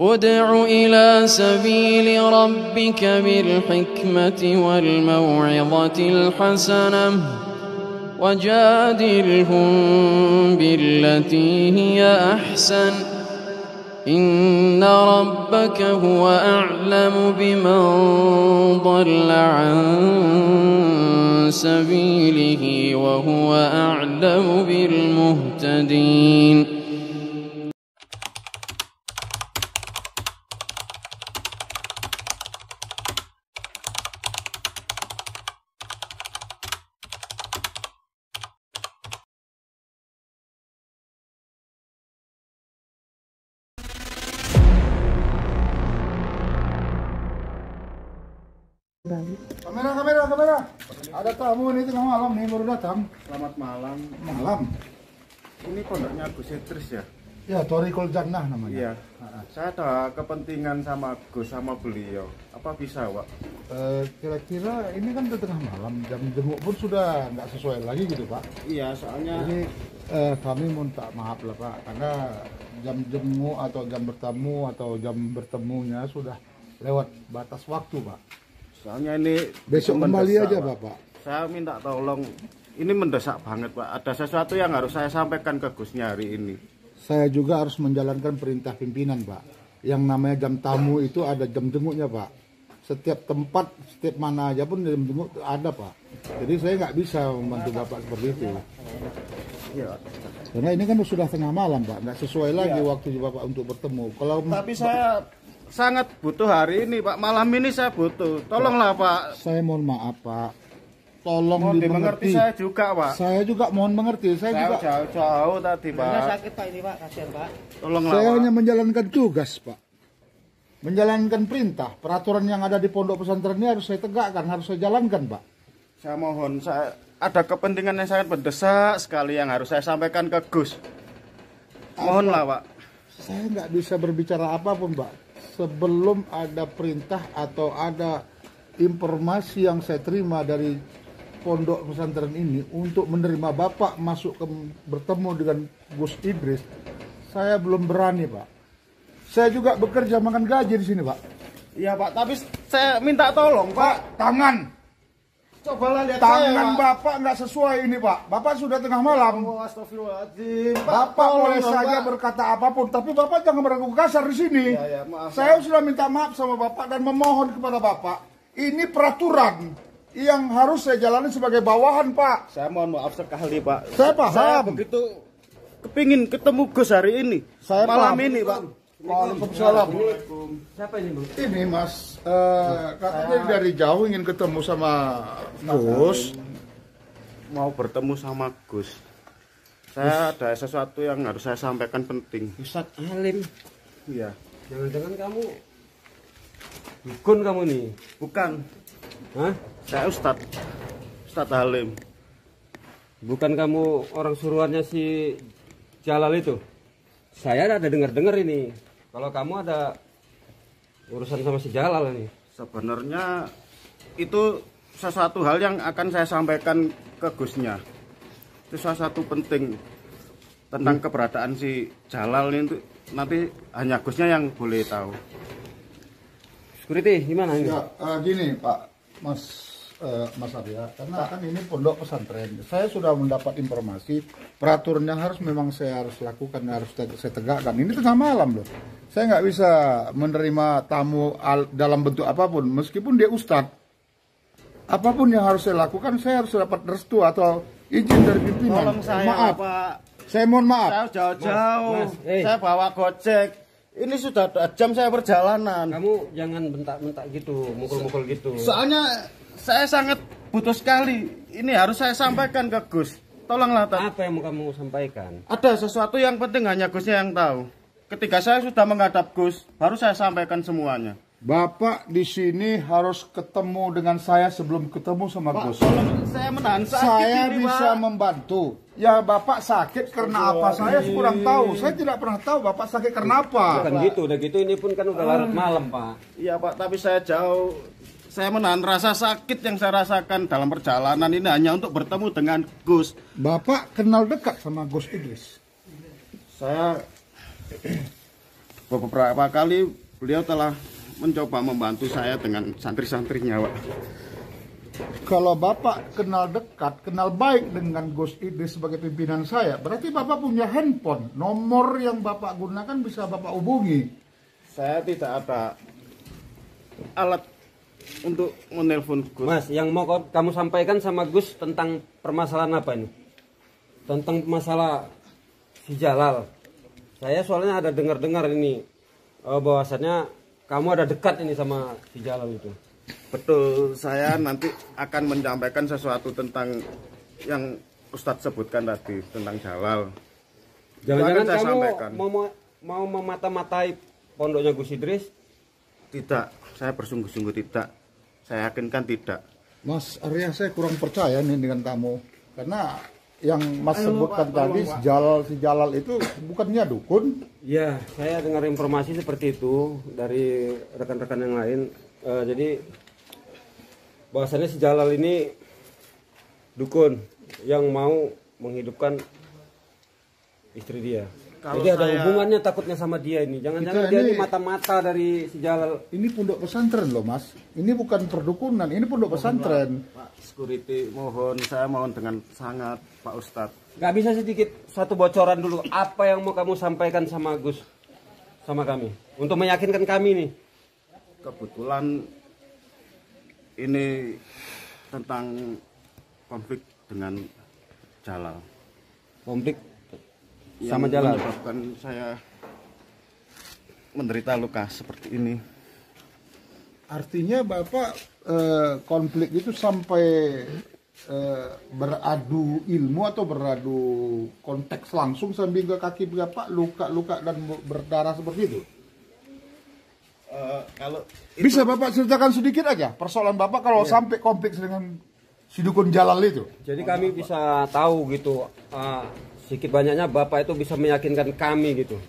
ادع إلى سبيل ربك بالحكمة والموعظة الحسنة وجادلهم بالتي هي أحسن. إن ربك هو أعلم بمن ضل عن سبيله وهو أعلم بالمهتدين. Idris ya? Ya, Torikul Jannah namanya. Iya. Saya ada kepentingan sama Gus sama beliau. Apa bisa, Pak? Eh, Kira-kira ini kan udah tengah malam, jam jenguk pun sudah nggak sesuai lagi gitu Pak. Iya, soalnya Jadi eh, kami minta maaf lah Pak, karena jam jenguk atau jam bertemu atau jam bertemunya sudah lewat batas waktu Pak. soalnya ini Besok kembali aja Pak. Bapak. Saya minta tolong. Ini mendesak banget, Pak. Ada sesuatu yang harus saya sampaikan ke Gusnya hari ini. Saya juga harus menjalankan perintah pimpinan Pak. Yang namanya jam tamu itu ada jam jenguknya Pak. Setiap tempat, setiap mana aja pun jam jenguk ada Pak. Jadi saya nggak bisa membantu Bapak seperti itu. Iya. Karena ini kan sudah tengah malam Pak, nggak sesuai lagi waktu Bapak untuk bertemu. Kalau Tapi saya sangat butuh hari ini, Pak. Malam ini saya butuh. Tolonglah, Pak. saya mohon maaf Pak, tolong Mohon dimengerti. dimengerti saya juga, Pak. Saya juga mohon mengerti. Saya, Saya juga jauh-jauh tadi, Pak. sakit pak ini pak kasihan pak Tolonglah, saya Pak. hanya menjalankan tugas Pak. Menjalankan perintah, peraturan yang ada di pondok pesantren ini harus saya tegakkan, harus saya jalankan Pak. Saya mohon, saya ada kepentingan yang sangat mendesak sekali yang harus saya sampaikan ke Gus. Mohonlah, Pak. Saya nggak bisa berbicara apa pun, Pak. Sebelum ada perintah atau ada informasi yang saya terima dari pondok pesantren ini untuk menerima Bapak masuk ke bertemu dengan Gus Idris, saya belum berani, Pak. Saya juga bekerja makan gaji di sini, Pak. Iya, Pak, tapi saya minta tolong, Pak. Tangan, Cobalah lihat tangan saya, Pak. Bapak nggak sesuai ini, Pak. Bapak sudah tengah malam. Oh, astagfirullahaladzim. Pak, Bapak boleh saja Pak. berkata apa pun, tapi Bapak jangan berlaku kasar di sini. Ya, ya, maaf, Saya sudah minta maaf sama Bapak dan memohon kepada Bapak. Ini peraturan yang harus saya jalani sebagai bawahan, Pak. Saya mohon maaf sekali, Pak. Saya paham. Saya begitu kepingin ketemu Gus hari ini. Saya Malam paham. ini, Pak. Waalaikumsalam. siapa ini bang Ini Mas, eh, katanya dari jauh ingin ketemu sama Gus. Mau bertemu sama Gus. Saya ada sesuatu yang harus saya sampaikan penting. Ustad Alim Iya. jangan-jangan kamu dukun kamu nih Bukan, Hah? Saya Ustad. Ustad Halim. bukan kamu orang suruhannya si Jalal itu saya ada dengar-dengar ini kalau kamu ada urusan sama si Jalal ini Sebenarnya itu sesuatu hal yang akan saya sampaikan ke Gusnya. Itu sesuatu penting tentang keberadaan si Jalal ini tuh nanti hanya Gusnya yang boleh tahu. security gimana ini Ya, eh, gini Pak, Mas eh, Mas Arya, karena kan ini pondok pesantren. Saya sudah mendapat informasi peraturan yang harus memang saya harus lakukan, harus te- saya tegakkan. Ini tengah malam loh. Saya nggak bisa menerima tamu al- dalam bentuk apa pun, meskipun dia ustadz. Apa pun yang harus saya lakukan, saya harus dapat restu atau izin dari pimpinan. Tolong saya, maaf, Pak. saya mohon maaf. Saya jauh-jauh. Mas, eh. Saya bawa gojek. Ini sudah jam saya perjalanan. kamu jangan bentak-bentak gitu mukul-mukul gitu Soalnya saya sangat butuh sekali. Ini harus saya sampaikan ke Gus. Tolonglah, Tat. apa yang mau kamu sampaikan Ada sesuatu yang penting hanya Gusnya yang tahu. Ketika saya sudah menghadap Gus, baru saya sampaikan semuanya. Bapak di sini harus ketemu dengan saya sebelum ketemu sama Pak, Gus. tolong saya menahan sakit saya ini, bisa Pak. membantu. Ya Bapak sakit karena apa? Saya kurang tahu. Saya tidak pernah tahu Bapak sakit karena apa. bukan gitu udah gitu ini pun kan udah larut malam pak Iya, Pak, tapi saya jauh saya menahan rasa sakit yang saya rasakan dalam perjalanan ini hanya untuk bertemu dengan Gus. Bapak kenal dekat sama Gus Idris. Saya beberapa kali beliau telah mencoba membantu saya dengan santri-santrinya Pak. Kalau Bapak kenal dekat, kenal baik dengan Gus Idris sebagai pimpinan saya, berarti Bapak punya handphone. Nomor yang Bapak gunakan bisa Bapak hubungi. Saya tidak ada alat untuk menelpon Gus. Mas, yang mau kamu sampaikan sama Gus tentang permasalahan apa ini? Tentang masalah si Jalal. Saya soalnya ada dengar-dengar ini eh, bahwasannya kamu ada dekat ini sama si Jalal itu. Betul, saya nanti akan menyampaikan sesuatu tentang yang Ustadz sebutkan tadi tentang Jalal. Jangan-jangan kamu sampaikan. mau mau- mau memata-matai pondoknya Gus Idris? Tidak, saya bersungguh-sungguh tidak. Saya yakinkan tidak. Mas Arya saya kurang percaya nih dengan kamu. Karena yang Mas sebutkan tadi si Jalal si Jalal itu bukannya dukun. Ya, saya dengar informasi seperti itu dari rekan-rekan yang lain. Eh, jadi bahwasannya si Jalal ini dukun yang mau menghidupkan istri dia. Kalau jadi ada saya- hubungannya takutnya sama dia ini. Jangan-jangan dia ini- ini mata-mata dari si Jalal. Ini pondok pesantren loh Mas. Ini bukan perdukunan, ini pondok pesantren. Pak Security, mohon saya mohon dengan sangat Pak Ustadz. Gak bisa sedikit satu bocoran dulu apa yang mau kamu sampaikan sama Gus sama kami untuk meyakinkan kami nih. Kebetulan ini tentang konflik dengan Jalal. Konflik Yang sama Jalal. menyebabkan saya menderita luka seperti ini. Artinya Bapak eh, konflik itu sampai eh, beradu ilmu atau beradu konteks langsung sambil ke kaki Bapak luka-luka dan berdarah seperti itu. Eh, kalau Bisa Bapak ceritakan sedikit aja persoalan Bapak kalau sampai konflik dengan si dukun Jalal itu. Jadi kami bisa tahu gitu uh, sedikit banyaknya Bapak itu bisa meyakinkan kami gitu.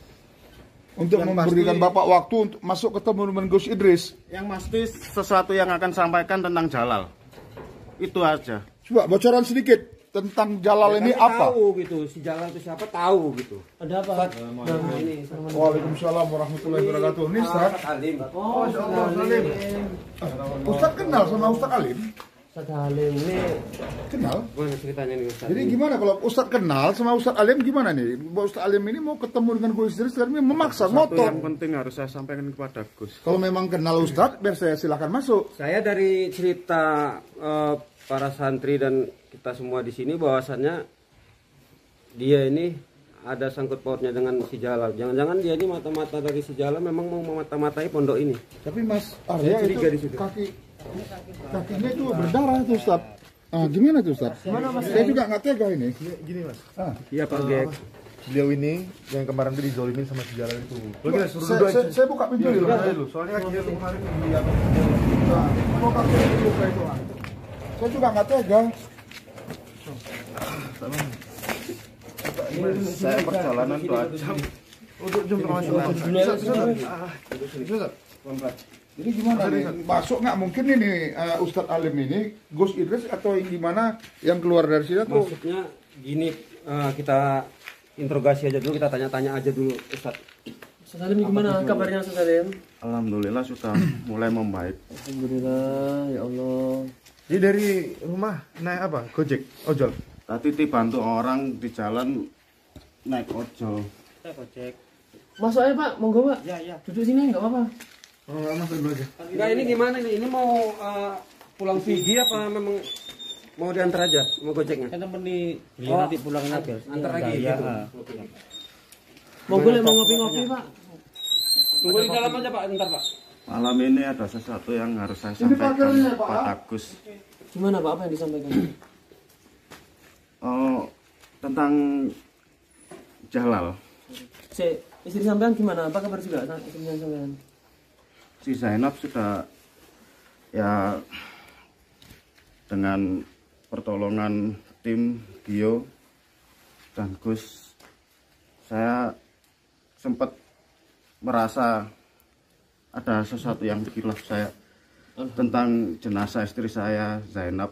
Untuk Yang memberikan pasti- Bapak waktu untuk masuk ketemu dengan Gus Idris. yang pasti sesuatu yang akan sampaikan tentang Jalal. Itu aja. Coba bocoran sedikit tentang Jalal ini Ya, Kami apa? Tahu gitu, si Jalan itu siapa tahu gitu. Ada apa? Nah, ini Waalaikumsalam warahmatullahi wabarakatuh. Ini Ustaz. Alim. Oh, Salim. Ustaz kenal sama Ustaz Alim? Ustaz Halim ini Kenal. Gimana ceritanya nih Ustaz? Jadi gimana kalau Ustaz kenal sama Ustaz Alim gimana nih? Bahwa Ustaz Alim ini mau ketemu dengan Gus Idris karena dia memaksa Satu ngotot. yang penting harus saya sampaikan kepada Gus. Kalau memang kenal Ustaz, biar saya silakan masuk. Saya dari cerita eh, para santri dan kita semua di sini bahwasannya dia ini ada sangkut pautnya dengan si Jalal. Jangan-jangan dia ini mata-mata dari si Jalal memang mau memata-matai pondok ini. Tapi Mas Arya di itu situ. kaki kakinya itu berdarah tuh Ustaz. Ah, gimana tuh Ustaz? Saya juga nggak tega ini. Gini mas, Ah, Iya Pak Gek. beliau ini yang kemarin tuh dizolimin sama si Jalan itu. saya, saya, saya buka pintu dulu. dulu, soalnya dia tuh kemarin Nah, mau kakinya dibuka itu. ah. Saya juga nggak tega. Saya perjalanan dua jam. untuk jam mas. Jadi gimana nih? Masuk nggak mungkin ini uh, Ustadz Alim ini Gus Idris atau yang gimana yang keluar dari sini atau Maksudnya gini eh, kita interogasi aja dulu, kita tanya-tanya aja dulu Ustaz. Ustaz Halim gimana kabarnya Ustaz Halim? Alhamdulillah sudah mulai membaik. Alhamdulillah ya Allah. Jadi dari rumah naik apa? Gojek, ojol. Tadi dibantu orang di jalan naik ojol. Masuk aja Pak, monggo Pak. Ya, ya. Duduk sini enggak apa-apa. Oh, mas dulu aja. Enggak ini gimana nih? Ini mau eh, pulang Fiji apa memang mau diantar aja? Mau gojeknya? Kan temen nih beliau Oh, nanti pulang lagi. Antar lagi Ya, gitu. ah. Monggo le mau ngopi-ngopi Pak. Tunggu di dalam aja Pak, ntar Pak. Malam ini ada sesuatu yang harus saya sampaikan pagernya, Pak. kepada Gus. Gimana Pak apa yang disampaikan? Oh, tentang Jalal. Si istri sampean gimana? Apa kabar juga istri sampean? Si Zainab sudah ya dengan pertolongan tim Gio dan Gus saya sempat merasa ada sesuatu yang hilaf saya tentang jenazah istri saya Zainab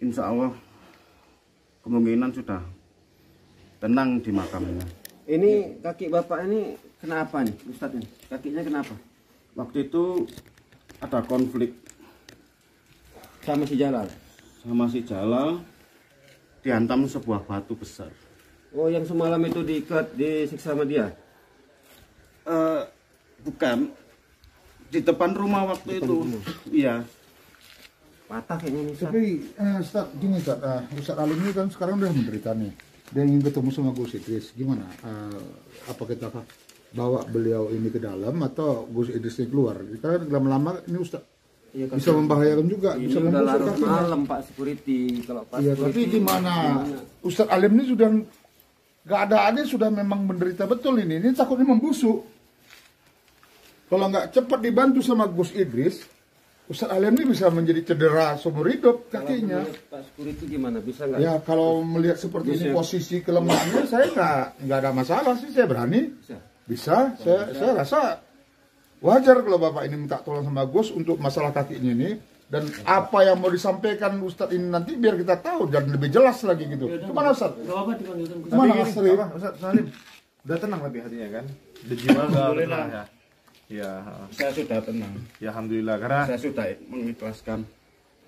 insya Allah kemungkinan sudah tenang di makamnya Ini kaki bapak ini kenapa nih, Ustadz ini? Kakinya kenapa? Waktu itu ada konflik Sama si Jalal. sama si Jalal dihantam sebuah batu besar. Oh, yang semalam itu diikat, disiksa sama dia. Eh, bukan di depan rumah waktu itu. Iya. Patah kayaknya Ustadz. Tapi eh, Ustaz, gini Ustaz, eh, Ustaz Alim ini kan sekarang udah menderita nih. Dia ingin ketemu sama Gus Idris. Gimana? Eh, apa kita bawa beliau ini ke dalam atau Gus Idris ini keluar? Karena lama-lama ini Ustaz Iya, bisa membahayakan juga, Ini bisa udah larut malam Pak Security. Kalau Pak Iya, Security, tapi gimana? Ustaz Alim ini sudah keadaannya sudah memang menderita betul ini. Ini takutnya membusuk. Kalau nggak cepat dibantu sama Gus Idris, Ustaz Alim ini bisa menjadi cedera seumur hidup Kalau kakinya. menurut Pak Security gimana? Bisa nggak? Ya kalau melihat seperti ini Bisa. posisi kelemahannya saya nggak nggak ada masalah sih saya berani Bisa. Bisa saya saya rasa wajar kalau bapak ini minta tolong sama Gus untuk masalah kakinya ini dan apa yang mau disampaikan Ustadz ini nanti biar kita tahu dan lebih jelas lagi gitu. Ke mana Ustadz? Gini, Asri? apa, Ustaz Salim, udah tenang tapi hatinya kan? Udah jiwa udah tenang ya. Ya, Saya sudah tenang. ya alhamdulillah karena Saya sudah mengikhlaskan.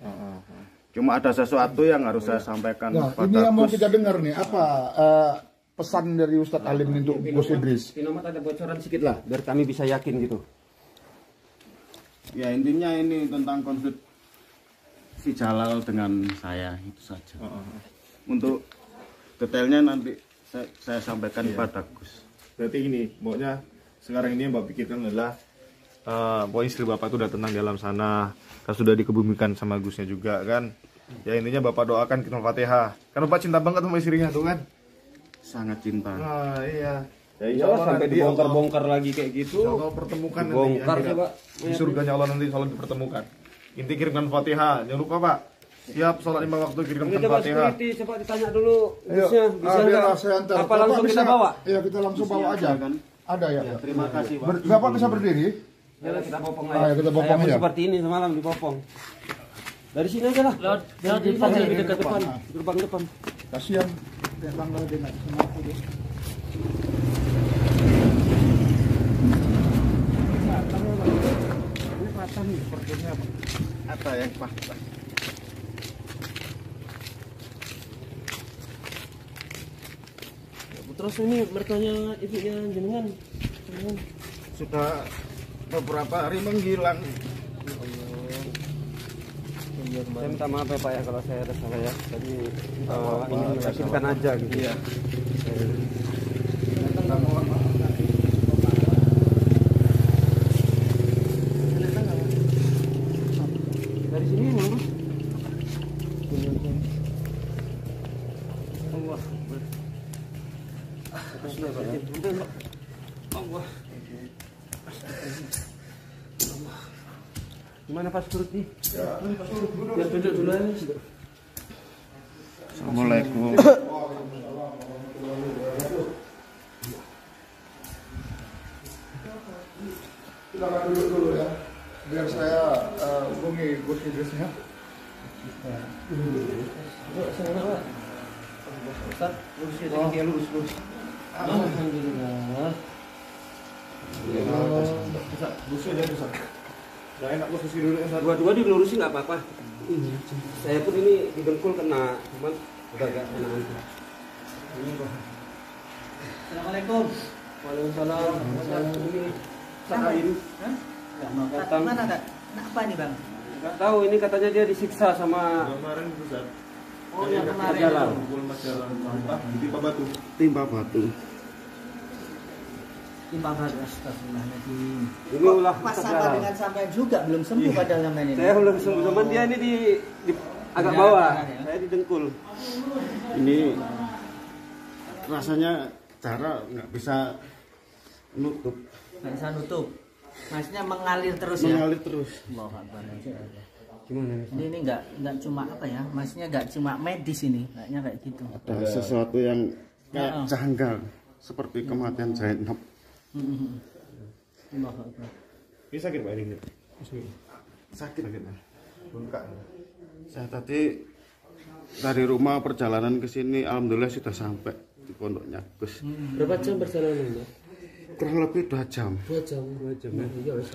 Ah, ah, ah. Cuma ada sesuatu yang harus saya sampaikan Nah kepada ini yang mau kita dengar nih apa eh, pesan dari Ustadz Alim untuk Gus Idris? Pinomat ada bocoran sedikit lah, biar kami bisa yakin gitu. Ya intinya ini tentang konflik si Jalal dengan saya itu saja. Ah, ah. Untuk detailnya nanti saya, saya sampaikan kepada Gus. Berarti gini, pokoknya sekarang ini yang Bapak pikirkan adalah eh pokoknya istri Bapak itu udah tenang di alam sana, kan sudah dikebumikan sama Gusnya juga kan. Ya intinya Bapak doakan kita Fatihah. Karena Bapak cinta banget sama istrinya tuh kan. Sangat cinta. Nah, iya. Ya Ya sampai dibongkar-bongkar lagi kayak gitu. Allah pertemukan nanti Dibongkar akhirat. coba. Di surganya Allah nanti selalu dipertemukan. Inti kirimkan Fatihah. Jangan lupa Pak. Siap sholat lima waktu Ini kirimkan coba Fatihah. security, coba ditanya dulu. Ayo, Bisa, ah, bisa biar nggak? saya antar. Apa Bapak langsung bisa- kita bawa? Iya kita langsung bawa aja. kan? Ada ya. Terima kasih Pak. Ber- Bapak bisa berdiri? Ya kita popong Ah, ya, kita popong aja. seperti ini semalam dipopong. Dari sini aja lah. Lewat lewat Di depan, depan di dekat depan, gerbang depan. Kasihan. Dia tanggal dia nggak bisa ngaku dia. Ini patah nih. Ada yang patah. Terus ini mertuanya ibunya jenengan. Jenengan. Sudah beberapa hari menghilang. Saya minta maaf ya Pak ya kalau saya ada salah ya. Tadi eh, ini meyakinkan aja gitu. Iya. Dari sini mana? Allah. Allah. Gimana Pak? Biar duduk dulu aja. Assalamualaikum. Silakan duduk dulu ya. Biar saya eh, hubungi Gus Idrisnya. Ustaz, lurus ya, lurus lurus. Alhamdulillah. Bisa, busuk dia bisa. Gak enak posisi dulu ya. Dua-dua dilurusin nggak apa-apa. Saya pun ini didengkul kena, cuman udah gak. Ini Pak. Assalamualaikum. Waalaikumsalam. Waalaikumsalam. Sahain. Datang. Mana kak? Kenapa nih bang? Gak tahu ini katanya dia disiksa sama Kemarin Ustaz. Oh yang kemarin. Jalan. Kumpul mas jalan sampah, ditimpa batu. Timpa batu. Batu astagfirullahaladzim. ini ulah Pas sama dengan sampai juga belum sembuh padahal sampai ini. Saya belum sembuh, cuman dia ini di, di agak bawah. ya? Saya didengkul. Ini rasanya cara nggak bisa nutup, Nggak bisa nutup. Maksudnya mengalir terus ya. mengalir terus. Allahu Akbar. Gimana? Ini ini nggak nggak cuma apa ya? Maksudnya nggak cuma medis ini, kayaknya kayak gitu. Ada sesuatu yang kayak Ya. janggal seperti kematian Zainab. Hmm. Akbar. Ini sakit Pak ini. Sakit. Bengkak. Saya tadi dari rumah perjalanan ke sini alhamdulillah sudah sampai. di pondoknya Gus Berapa jam perjalanan, kurang lebih dua jam Dua jam. Dua jam. Iya, wes.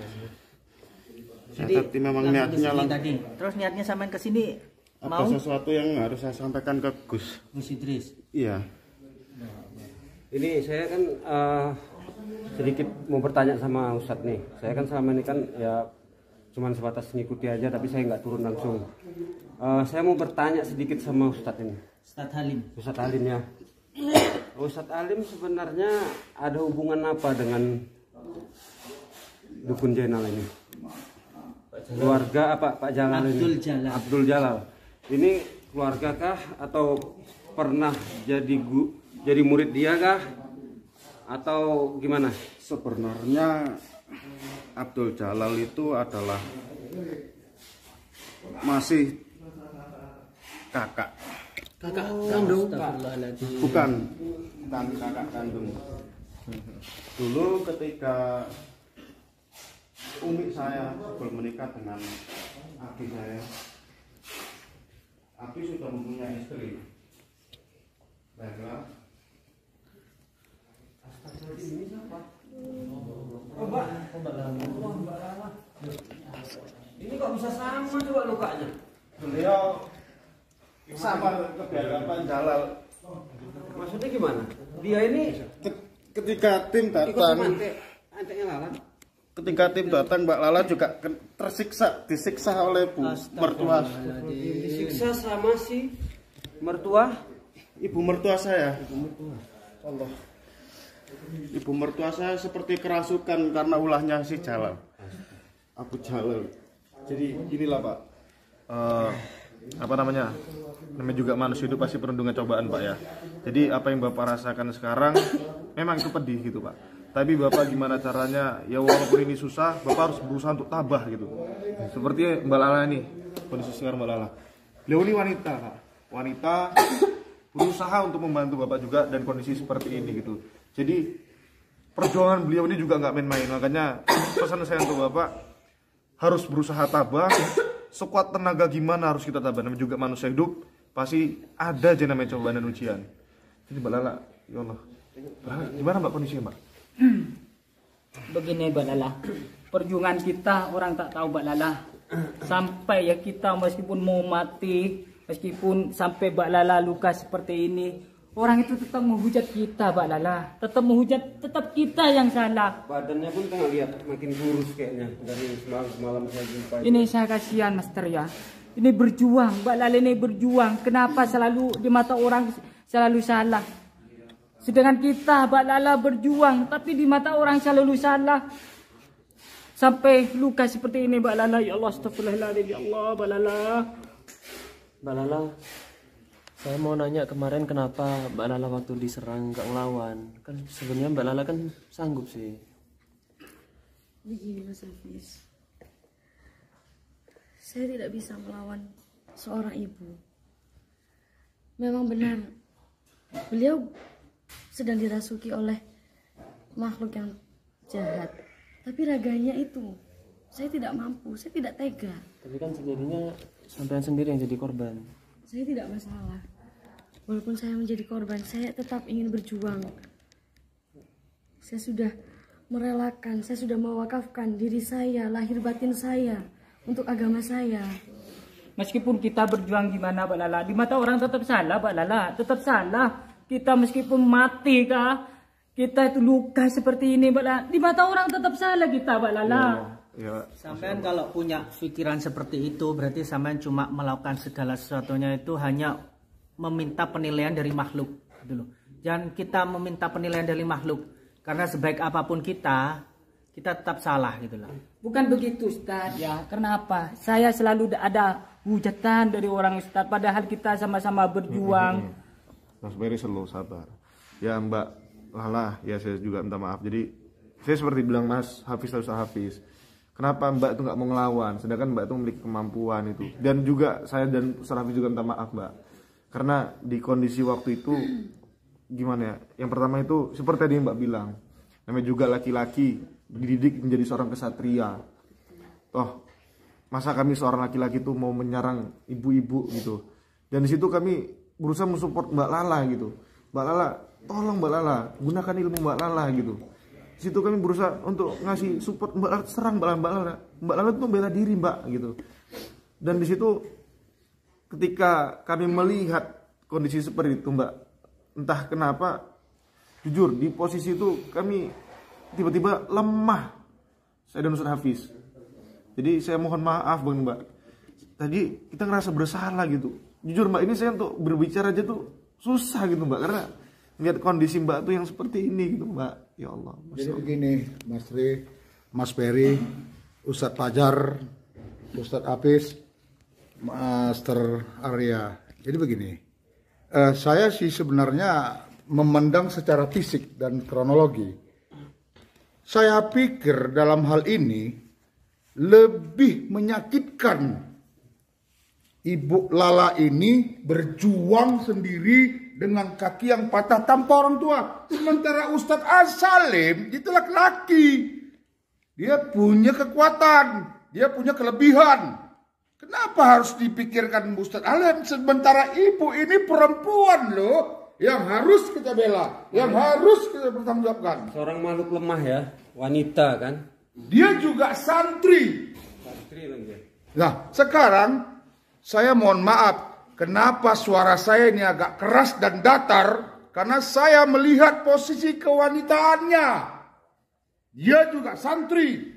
saya tadi memang niatnya lang- tadi. Terus niatnya sampean ke sini ada mau sesuatu yang harus saya sampaikan ke Gus Gus Idris. iya Ini saya kan eh, sedikit mau bertanya sama Ustadz nih. Saya kan selama ini kan ya cuman sebatas ngikuti aja tapi saya nggak turun langsung. Eh, saya mau bertanya sedikit sama Ustadz ini. Ustadz Halim. Ustadz Alim ya. Ustadz Alim sebenarnya ada hubungan apa dengan dukun Jenal ini? Keluarga apa Pak Jalal ini? Abdul Jalal. Abdul Jalal. Ini keluarga kah atau pernah jadi gu, jadi murid dia kah? Atau gimana? sebenarnya Abdul Jalal itu adalah masih kakak. Kakak kandung, Astagfirullahaladzim. bukan. Bukan kakak kandung. Dulu ketika umi saya sebelum menikah dengan adik saya Abi sudah mempunyai istri. Baiklah Ini kok bisa sama coba lukanya? beliau sama kebiadaban Jalal. Maksudnya gimana? Dia ini Ke- ketika tim datang ketika tim datang Mbak Lala juga tersiksa disiksa oleh bu mertua. Disiksa sama si mertua? Ibu mertua saya. Allah ibu mertua saya seperti kerasukan karena ulahnya si Jalal. Abu Jalal. Jadi inilah Pak. Eh, apa namanya? Namanya juga manusia itu pasti penuh dengan cobaan Pak ya. Jadi apa yang Bapak rasakan sekarang memang itu pedih gitu Pak. Tapi Bapak gimana caranya? Ya walaupun ini susah Bapak harus berusaha untuk tabah gitu. Seperti Mbak Lala ini kondisi sekarang Mbak Lala. Beliau ini wanita Kak wanita berusaha untuk membantu Bapak juga dan kondisi seperti ini gitu jadi perjuangan beliau ini juga nggak main-main. Makanya pesan saya untuk Bapak harus berusaha tabah. Sekuat tenaga gimana harus kita tabah. Namanya juga manusia hidup pasti ada aja namanya cobaan dan ujian. Jadi mbak Lala ya Allah. Gimana mbak kondisinya mbak? Begini Mbak Lala, perjuangan kita orang tak tahu Mbak Lala. Sampai ya kita meskipun mau mati, meskipun sampai Mbak Lala luka seperti ini, orang itu tetap menghujat kita Mbak Lala. Tetap menghujat, tetap kita yang salah. Badannya pun tengah lihat makin kurus kayaknya dari semalam semalam saya jumpa. Ini saya kasihan Master ya. Ini berjuang, Mbak Lala ini berjuang. Kenapa selalu di mata orang selalu salah? Sedangkan kita Mbak Lala berjuang, tapi di mata orang selalu salah. Sampai luka seperti ini Mbak Lala. Ya Allah, astagfirullahaladzim. Ya Allah, Mbak Lala. Mbak Lala, saya mau nanya kemarin kenapa Mbak Lala waktu diserang nggak ngelawan? Kan sebenarnya Mbak Lala kan sanggup sih. Begini Mas Hafiz Saya tidak bisa melawan seorang ibu Memang benar Beliau sedang dirasuki oleh makhluk yang jahat Tapi raganya itu Saya tidak mampu, saya tidak tega Tapi kan sejadinya sampean sendiri yang jadi korban. Saya tidak masalah Walaupun saya menjadi korban Saya tetap ingin berjuang. Saya sudah merelakan Saya sudah mewakafkan diri saya Lahir batin saya Untuk agama saya. Meskipun kita berjuang gimana Mbak Lala, di mata orang tetap salah Mbak Lala, tetap salah. Kita meskipun mati kah, kita itu luka seperti ini Mbak Lala, di mata orang tetap salah kita Mbak Lala. ya Sampean kalau punya pikiran seperti itu berarti sampean cuma melakukan segala sesuatunya itu hanya meminta penilaian dari makhluk gitu loh. Jangan kita meminta penilaian dari makhluk karena sebaik apa pun kita kita tetap salah gitu loh. Bukan begitu Ustaz. Ya, kenapa? Saya selalu ada hujatan dari orang Ustaz, padahal kita sama-sama berjuang. Mas Beri selalu sabar. Ya mbak Lala ya saya juga minta maaf. Jadi saya seperti bilang Mas Hafiz harus Hafiz. Kenapa mbak itu nggak mau ngelawan? Sedangkan mbak itu memiliki kemampuan itu. Dan juga saya dan Ustaz Hafiz juga minta maaf mbak karena di kondisi waktu itu gimana ya yang pertama itu seperti tadi mbak bilang namanya juga laki-laki dididik menjadi seorang kesatria. Toh masa kami seorang laki-laki itu mau menyerang ibu-ibu gitu? Dan di situ kami berusaha mensupport Mbak Lala gitu. Mbak Lala tolong Mbak Lala gunakan ilmu Mbak Lala gitu. Di situ kami berusaha untuk ngasih support Mbak Lala serang Mbak Lala. Mbak Lala Mbak Lala itu bela diri Mbak gitu. Dan di situ ketika kami melihat kondisi seperti itu Mbak entah kenapa jujur di posisi itu kami tiba-tiba lemah. Saya dan Ustaz Hafiz. Jadi saya mohon maaf bang mbak. Tadi kita ngerasa bersalah gitu. Jujur mbak ini saya untuk berbicara aja tuh susah gitu mbak karena lihat kondisi mbak tuh yang seperti ini gitu mbak. Ya Allah Jadi begini, Mas Ri, Mas Peri, Ustadz Fajar, Ustadz Apis, Master Arya. Jadi begini, eh, saya sih sebenarnya memandang secara fisik dan kronologi. Saya pikir dalam hal ini lebih menyakitkan Ibu Lala ini berjuang sendiri dengan kaki yang patah tanpa orang tua. Sementara Ustadz Asalim itu laki-laki. Dia punya kekuatan, dia punya kelebihan. Kenapa harus dipikirkan Ustadz Alim sementara ibu ini perempuan loh yang harus kita bela, yang harus kita bertanggungjawabkan. Seorang makhluk lemah ya, wanita kan. Dia juga santri. Santri lagi ya. Nah, sekarang saya mohon maaf, kenapa suara saya ini agak keras dan datar? Karena saya melihat posisi kewanitaannya. Dia juga santri.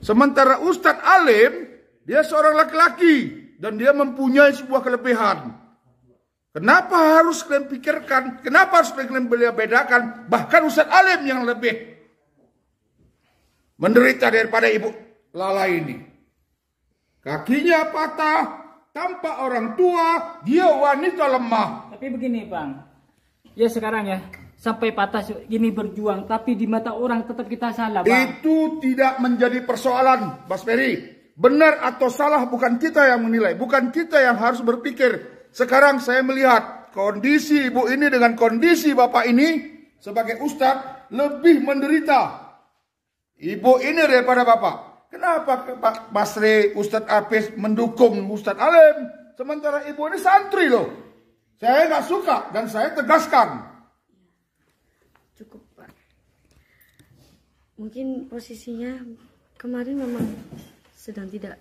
Sementara Ustadz Alim, dia seorang laki-laki dan dia mempunyai sebuah kelebihan. Kenapa harus kalian pikirkan? Kenapa harus kalian bedakan? Bahkan Ustadz Alim yang lebih menderita daripada ibu Lala ini. Kakinya patah, tanpa orang tua, dia wanita lemah. Tapi begini bang, ya sekarang ya sampai patah gini berjuang, tapi di mata orang tetap kita salah bang. Itu tidak menjadi persoalan, Mas Ferry. Benar atau salah bukan kita yang menilai, bukan kita yang harus berpikir. Sekarang saya melihat kondisi ibu ini dengan kondisi bapak ini sebagai ustadz lebih menderita. Ibu ini daripada bapak. Kenapa Pak Basri, Ustadz Apis mendukung Ustadz Alim? Sementara ibu ini santri loh. Saya nggak suka dan saya tegaskan. cukup pak mungkin posisinya kemarin memang sedang tidak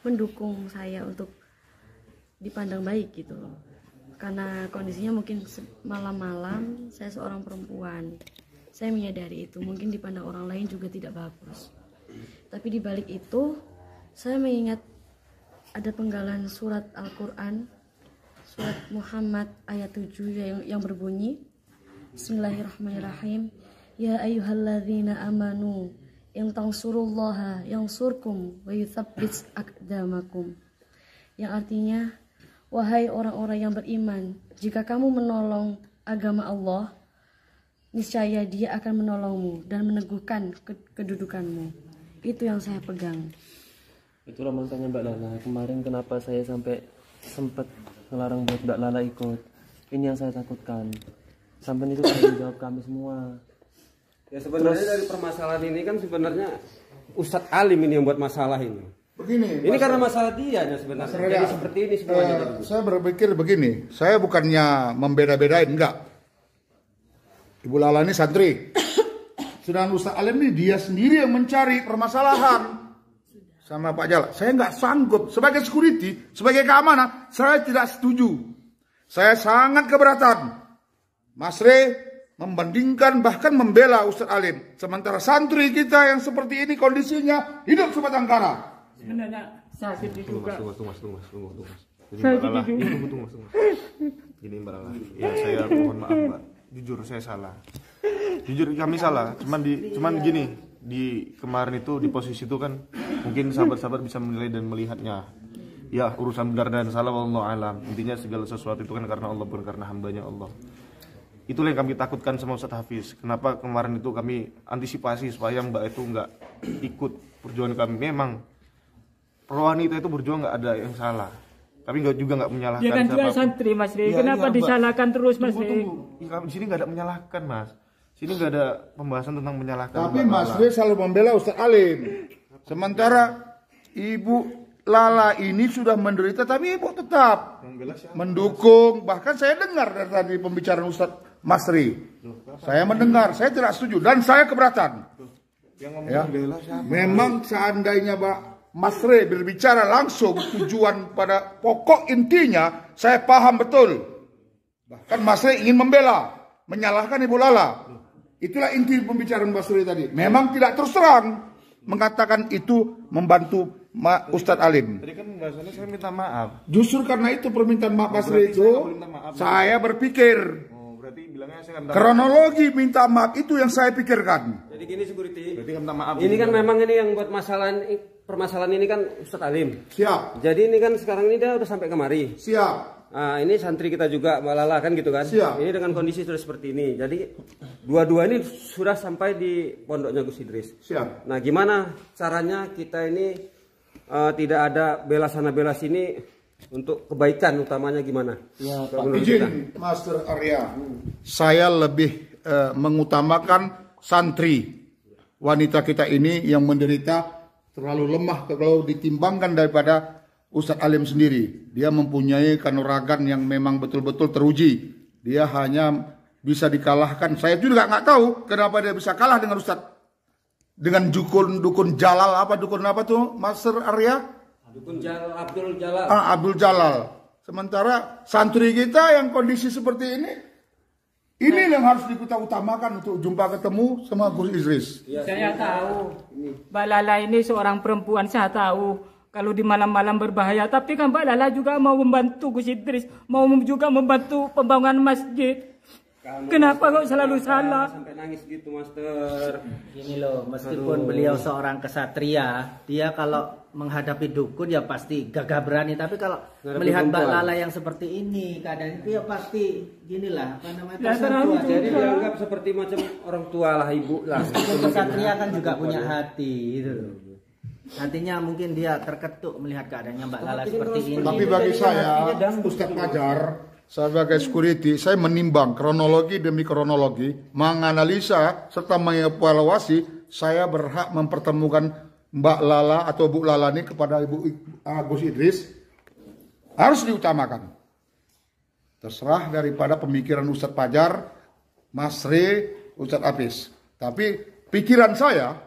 mendukung saya untuk dipandang baik gitu loh. Karena kondisinya mungkin malam-malam saya seorang perempuan. Saya menyadari itu mungkin dipandang orang lain juga tidak bagus. Tapi di balik itu saya mengingat ada penggalan surat Al-Quran surat Muhammad ayat 7 yang, yang berbunyi Bismillahirrahmanirrahim. Ya ayyuhalladzina amanu in tansurullaha yansurkum wa yuthabbit aqdamakum. Yang artinya wahai orang-orang yang beriman, jika kamu menolong agama Allah, niscaya Dia akan menolongmu dan meneguhkan ke- kedudukanmu. Itu yang saya pegang. Itulah makanya Mbak Lala kemarin kenapa saya sampai sempat ngelarang buat Mbak Lala ikut. Ini yang saya takutkan. Sampai itu tanggung jawab kami semua. Ya sebenarnya dari permasalahan ini kan sebenarnya Ustadz Alim ini yang buat masalah ini. Begini, Ini karena masalah dia ya sebenarnya. Mas Reda, Jadi seperti ini semuanya. eh, saya berpikir begini, saya bukannya membeda-bedain, enggak. Ibu Lala ini santri. Sedangkan Ustaz Alim ini dia sendiri yang mencari permasalahan sama Pak Jala. Saya nggak sanggup sebagai security, sebagai keamanan, saya tidak setuju. Saya sangat keberatan. Mas Re membandingkan bahkan membela Ustaz Alim. Sementara santri kita yang seperti ini kondisinya hidup sebatang kara. Sebenarnya sakit juga. tunggu, tunggu, tunggu, tunggu, tunggu. Jadi Saya Mbak Lala, tunggu, tunggu, tunggu. Gini Mbak Lala, ya saya mohon maaf Mbak. Jujur saya salah. Jujur kami salah. Cuman di, cuman gini, di kemarin itu di posisi itu kan mungkin sahabat-sahabat bisa menilai dan melihatnya. Ya urusan benar dan salah Allah alam. Intinya segala sesuatu itu kan karena Allah bukan karena hambanya Allah. Itulah yang kami takutkan sama Ustadz Hafiz. Kenapa kemarin itu kami antisipasi supaya Mbak itu nggak ikut perjuangan kami. Memang wanita itu berjuang nggak ada yang salah. Kami nggak juga nggak menyalahkan Dia kan juga santri Mas Ri. Iya, Kenapa Mbak. disalahkan terus Mas Tunggu, Ri? tunggu. Ya, di sini nggak ada menyalahkan mas. Sini nggak ada pembahasan tentang menyalahkan. Tapi Mbak Mas Lala. Ri selalu membela Ustaz Alim. Sementara Ibu Lala ini sudah menderita tapi Ibu tetap Membela siapa? mendukung. Bahkan saya dengar dari tadi pembicaraan Ustaz Mas Ri. Saya mendengar, saya tidak setuju dan saya keberatan. Yang Ya. Memang seandainya Pak Mas Re berbicara langsung tujuan pada pokok intinya saya paham betul. Bahkan Mas Re ingin membela, menyalahkan Ibu Lala. Itulah inti pembicaraan Mas Re tadi. Memang tidak terus terang mengatakan itu membantu Ma Ustadz Alim. Tadi kan pembahasannya saya minta maaf. Justru karena itu permintaan maaf Re berarti itu saya berpikir bilangnya saya nggak minta kronologi minta maaf itu yang saya pikirkan. Jadi gini security. Berarti minta maaf. Ini kan memang ini yang buat masalah permasalahan ini kan Ustadz Alim. Siap, Jadi ini kan sekarang ini dia udah sampai kemari. siap. Nah, ini santri kita juga Mbak Lala kan gitu kan. Siap. Ini dengan kondisi sudah seperti ini. Jadi dua-dua ini sudah sampai di pondoknya Gus Idris. Siap. Nah, gimana caranya kita ini eh, tidak ada bela sana bela sini untuk kebaikan utamanya gimana? Ya, kita. Izin Master Arya, saya lebih eh, mengutamakan santri wanita kita ini yang menderita terlalu lemah kalau ditimbangkan daripada Ustadz Alim sendiri. Dia mempunyai kanuragan yang memang betul-betul teruji. Dia hanya bisa dikalahkan. Saya juga nggak tahu kenapa dia bisa kalah dengan Ustadz dengan dukun dukun Jalal apa dukun apa tuh Master Arya? Dukun Jalal Abdul Jalal. Ah, Abdul Jalal. Sementara santri kita yang kondisi seperti ini, ini yang harus kita utamakan untuk jumpa ketemu sama Gus Idris. Saya tahu. Mbak Lala ini seorang perempuan, saya tahu. Kalau di malam-malam berbahaya, tapi kan Mbak Lala juga mau membantu Gus Idris, mau juga membantu pembangunan masjid. Kenapa kok selalu salah? Sampai nangis gitu, Master. Gini loh, meskipun beliau seorang kesatria, dia kalau menghadapi dukun ya pasti gagah berani. Tapi kalau melihat Mbak. Lala yang seperti ini, keadaan itu ya pasti ginilah apa namanya Ya, tersentuh. Jadi dianggap seperti macam orang tua lah ibu lah. Meskipun kesatria kan juga punya hati gitu loh. Hatinya mungkin dia terketuk melihat keadaannya Mbak Lala seperti ini. Tapi bagi saya, Ustadz Fajar, sebagai security, saya menimbang kronologi demi kronologi, menganalisa serta mengevaluasi, saya berhak mempertemukan Mbak Lala atau Bu Lala ini kepada Ibu Agus Idris harus diutamakan. Terserah daripada pemikiran Ustadz Fajar, Mas Re, Ustadz Apis. Tapi pikiran saya,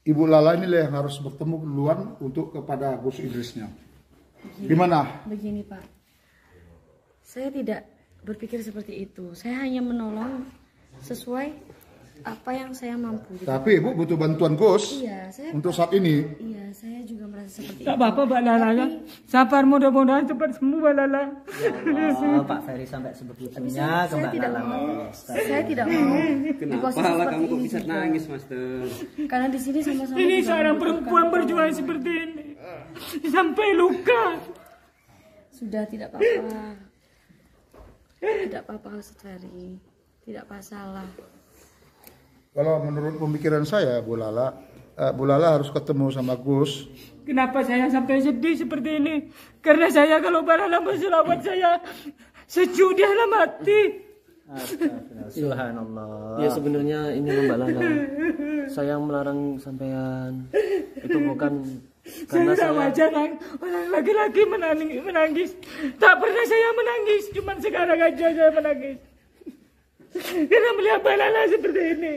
Ibu Lala inilah yang harus bertemu duluan untuk kepada Gus Idrisnya. Gimana? Begini Pak, saya tidak berpikir seperti itu. Saya hanya menolong sesuai apa yang saya mampu. gitu. Tapi Ibu butuh bantuan Gus Iya, saya untuk saat ini. iya saya juga merasa seperti Tak itu. apa-apa Mbak Lala ya. Sabar mudah-mudahan cepat sembuh Mbak Lala. Oh, Pak Ferry sampai sebegitunya Saya, ke saya Mbak tidak Lala. mau, saya tidak mau Kenapa seperti kamu kok ini bisa juga. nangis, Master? Karena di sini sama-sama Ini seorang perempuan berjuang seperti ini. Sampai luka. Sudah tidak apa-apa. Tidak apa-apa Ustaz Ferry. Tidak masalah. Kalau menurut pemikiran saya, Bu Lala, eh, Bu Lala harus ketemu sama Gus. Kenapa saya sampai sedih seperti ini? Karena saya kalau Mbak Lala berselawat saya sejuk di dalam hati. Subhanallah. Ya sebenarnya ini Mbak Lala. Saya melarang sampean. Itu bukan karena Saya tidak saya wajar Nang. orang laki-laki menangis, menangis. Tak pernah saya menangis, cuman sekarang aja saya menangis. Karena melihat Mbak Lala seperti ini.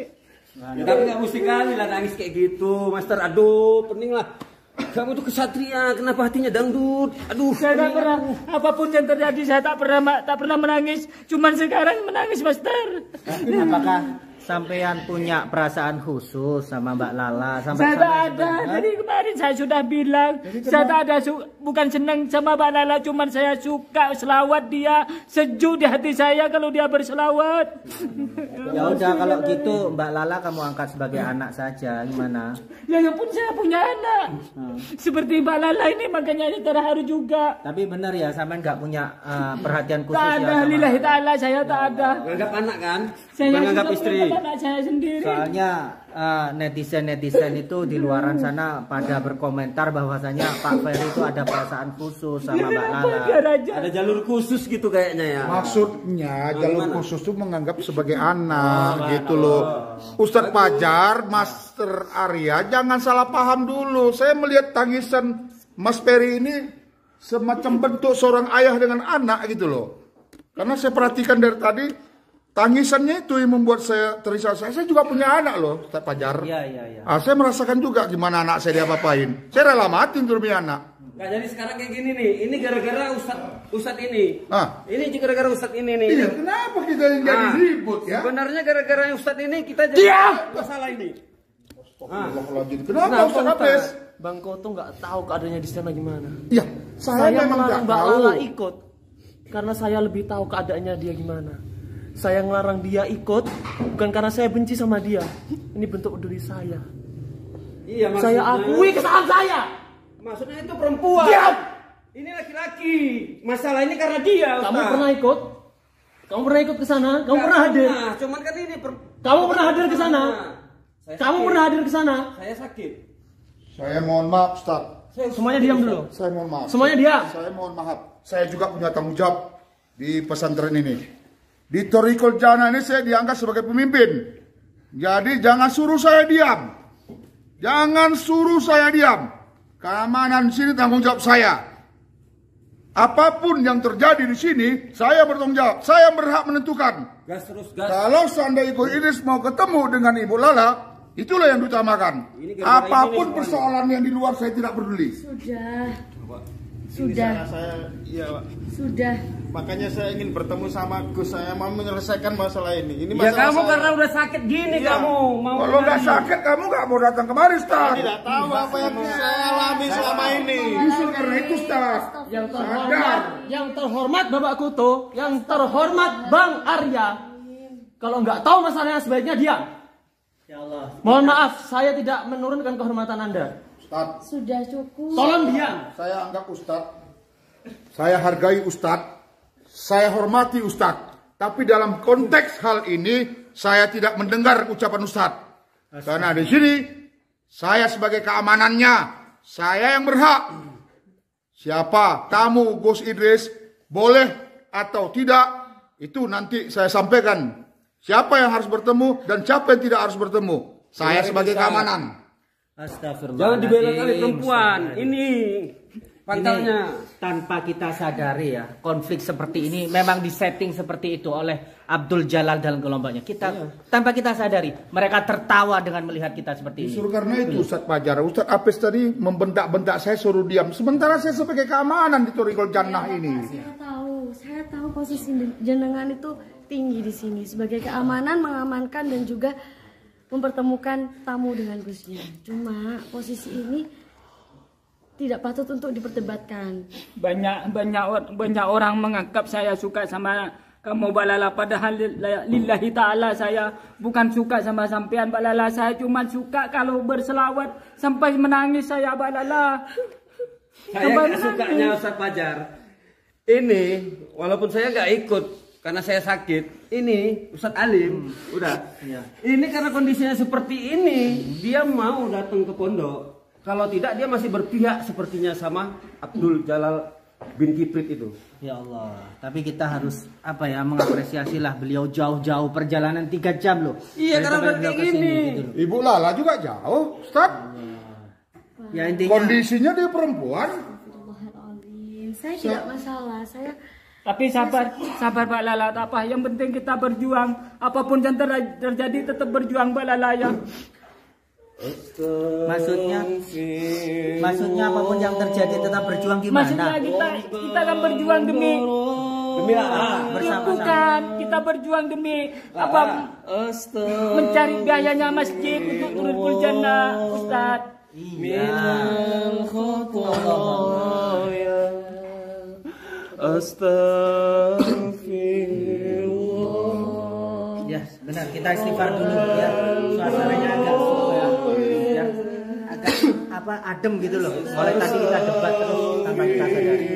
Ya, tapi nggak mesti kali lah nangis kayak gitu, Master. Aduh, pening lah. Kamu tuh kesatria, kenapa hatinya dangdut? Aduh, Saya tak pernah aku. apa pun yang terjadi saya tak pernah tak pernah menangis. Cuman sekarang menangis, Master. Apakah sampean punya perasaan khusus sama Mbak Lala sampai Saya tak sampai ada. Jadi kemarin saya sudah bilang, saya tak ada su- bukan senang sama Mbak Lala, cuman saya suka selawat dia, sejuk di hati saya kalau dia berselawat. Ya udah kalau gitu Mbak Lala kamu angkat sebagai anak saja gimana? Ya, ya pun saya punya anak. Seperti Mbak Lala ini makanya ini terharu juga. Tapi benar ya sampean nggak punya eh, perhatian khusus Tak ya ada, sama lillahi ta'ala saya tak ada. Nganggap anak kan? Saya nganggap sudah istri. Anak saya sendiri. Soalnya netizen netizen itu di luaran sana pada berkomentar bahwasanya Pak Ferry itu ada perasaan khusus sama Mbak Lala. Ada jalur khusus gitu kayaknya ya. Maksudnya jalur khusus itu menganggap sebagai anak gitu loh. Ustadz Fajar, Master Arya, jangan salah paham dulu. Saya melihat tangisan Mas Peri ini semacam bentuk seorang ayah dengan anak gitu loh. Karena saya perhatikan dari tadi tangisannya itu yang membuat saya terisak. Saya, saya juga punya anak loh, Ustaz Pajar. Iya, iya, iya. Ah, saya merasakan juga gimana anak saya diapa-apain. Saya rela mati untuk demi anak. Nah jadi sekarang kayak gini nih, ini gara-gara ustad ustad ini. Ah. Ini juga gara-gara ustad ini nih. Iya, kenapa kita yang jadi Ah, ribut ya? Sebenarnya gara-gara ustad ini kita jadi masalah ini. Astagfirullahaladzim. Kenapa Ustaz Abes? Bang Koto nggak tahu keadaannya di sana gimana. Iya, saya, Saya, memang melarang nggak Mbak tahu. Lala ikut karena saya lebih tahu keadaannya dia gimana. Saya ngelarang dia ikut bukan karena saya benci sama dia. Ini bentuk peduli saya. Iya Saya akui kesalahan saya. Maksudnya itu perempuan. Diam! Ini laki-laki. Masalah ini karena dia. Kamu Ustaz. pernah ikut? Kamu pernah ikut ke sana? Kamu pernah hadir? pernah, Cuman kan ini per... Kamu pernah hadir ke sana? Saya Kamu sakit. pernah hadir ke sana? Saya sakit. Saya mohon maaf Ustaz. Semuanya diam dulu. Saya mohon maaf. Semuanya diam. Saya mohon maaf. Saya juga punya tanggung jawab di pesantren ini. Di Torikul Jana ini saya diangkat sebagai pemimpin. Jadi jangan suruh saya diam. Jangan suruh saya diam. Keamanan di sini tanggung jawab saya. Apa pun yang terjadi di sini, saya bertanggung jawab. Saya berhak menentukan. Gas terus gas. Kalau seandainya Ibu Iris mau ketemu dengan Ibu Lala, itulah yang diutamakan. Apa pun persoalan yang di luar saya tidak peduli. Sudah, Sudah. saya, iya Pak. sudah. Makanya saya ingin bertemu sama Gus. Saya mau menyelesaikan masalah ini. Ini Ya masalah kamu saya. karena udah sakit gini Iya. kamu mau Kalau nggak sakit kamu nggak mau datang kemari, Ustaz. tidak tahu apa yang saya alami selama ini. Justru karena itu, Ustaz. Yang Sadar. terhormat, yang terhormat Bapak Kuto, yang terhormat Bang Arya. Kalau nggak tahu masalahnya sebaiknya diam. Ya Allah. Mohon maaf, saya tidak menurunkan kehormatan Anda. Ustaz, Sudah cukup. Tolong diam. saya anggap Ustaz. Saya hargai Ustaz. Saya hormati Ustaz. Tapi dalam konteks hal ini, saya tidak mendengar ucapan Ustaz. Karena di sini, saya sebagai keamanannya, saya yang berhak. Siapa tamu Gus Idris, boleh atau tidak, itu nanti saya sampaikan. Siapa yang harus bertemu dan siapa yang tidak harus bertemu. Saya sebagai keamanan. Astagfirullah. Jangan dibela kali perempuan. Ini pangkalnya. Ini tanpa kita sadari ya konflik seperti ini memang disetting seperti itu oleh Abdul Jalal dalam kelompoknya kita tanpa kita sadari mereka tertawa dengan melihat kita seperti ini Justru karena itu Ustadz Pajar, Ustadz Apes tadi membentak-bentak saya suruh diam. Sementara saya sebagai keamanan di Torikul Jannah ini. Saya tahu, saya tahu posisi jenengan itu tinggi di sini sebagai keamanan mengamankan dan juga mempertemukan tamu dengan Gusnya. Cuma posisi ini tidak patut untuk diperdebatkan. banyak banyak banyak orang menganggap saya suka sama kamu balala padahal lillah- lillahi taala saya bukan suka sama sampean balala saya cuma suka kalau berselawat sampai menangis saya balala Saya sukanya Ustaz Pajar. Ini walaupun saya nggak ikut karena saya sakit. Ini Ustadz Alim udah. Ini karena kondisinya seperti ini dia mau datang ke pondok. Kalau tidak dia masih berpihak sepertinya sama Abdul Jalal bin Kiprit itu. ya Allah tapi kita harus apa ya mengapresiasi lah beliau jauh-jauh perjalanan tiga jam loh Iya, Dari karena udah kayak ke sini, gini. gitu. Ibu Lala juga jauh, Ustadz. ya intinya Kondisinya dia perempuan. Saya tidak masalah. Saya tapi sabar sabar Pak Lala tak apa. Yang penting kita berjuang. Apa pun yang ter- terjadi tetap berjuang Pak Lala ya. Maksudnya? maksudnya apa pun yang terjadi tetap berjuang gimana? Maksudnya kita kita akan berjuang demi Demi apa? bersama-sama. Bukan kita berjuang demi apa? mencari biayanya masjid untuk turun jannah Ustadz Ya, benar. Kita istighfar dulu ya. Suasananya agak ya. ya. Agak apa adem gitu loh. Oleh tadi kita debat terus tanpa kita sadari.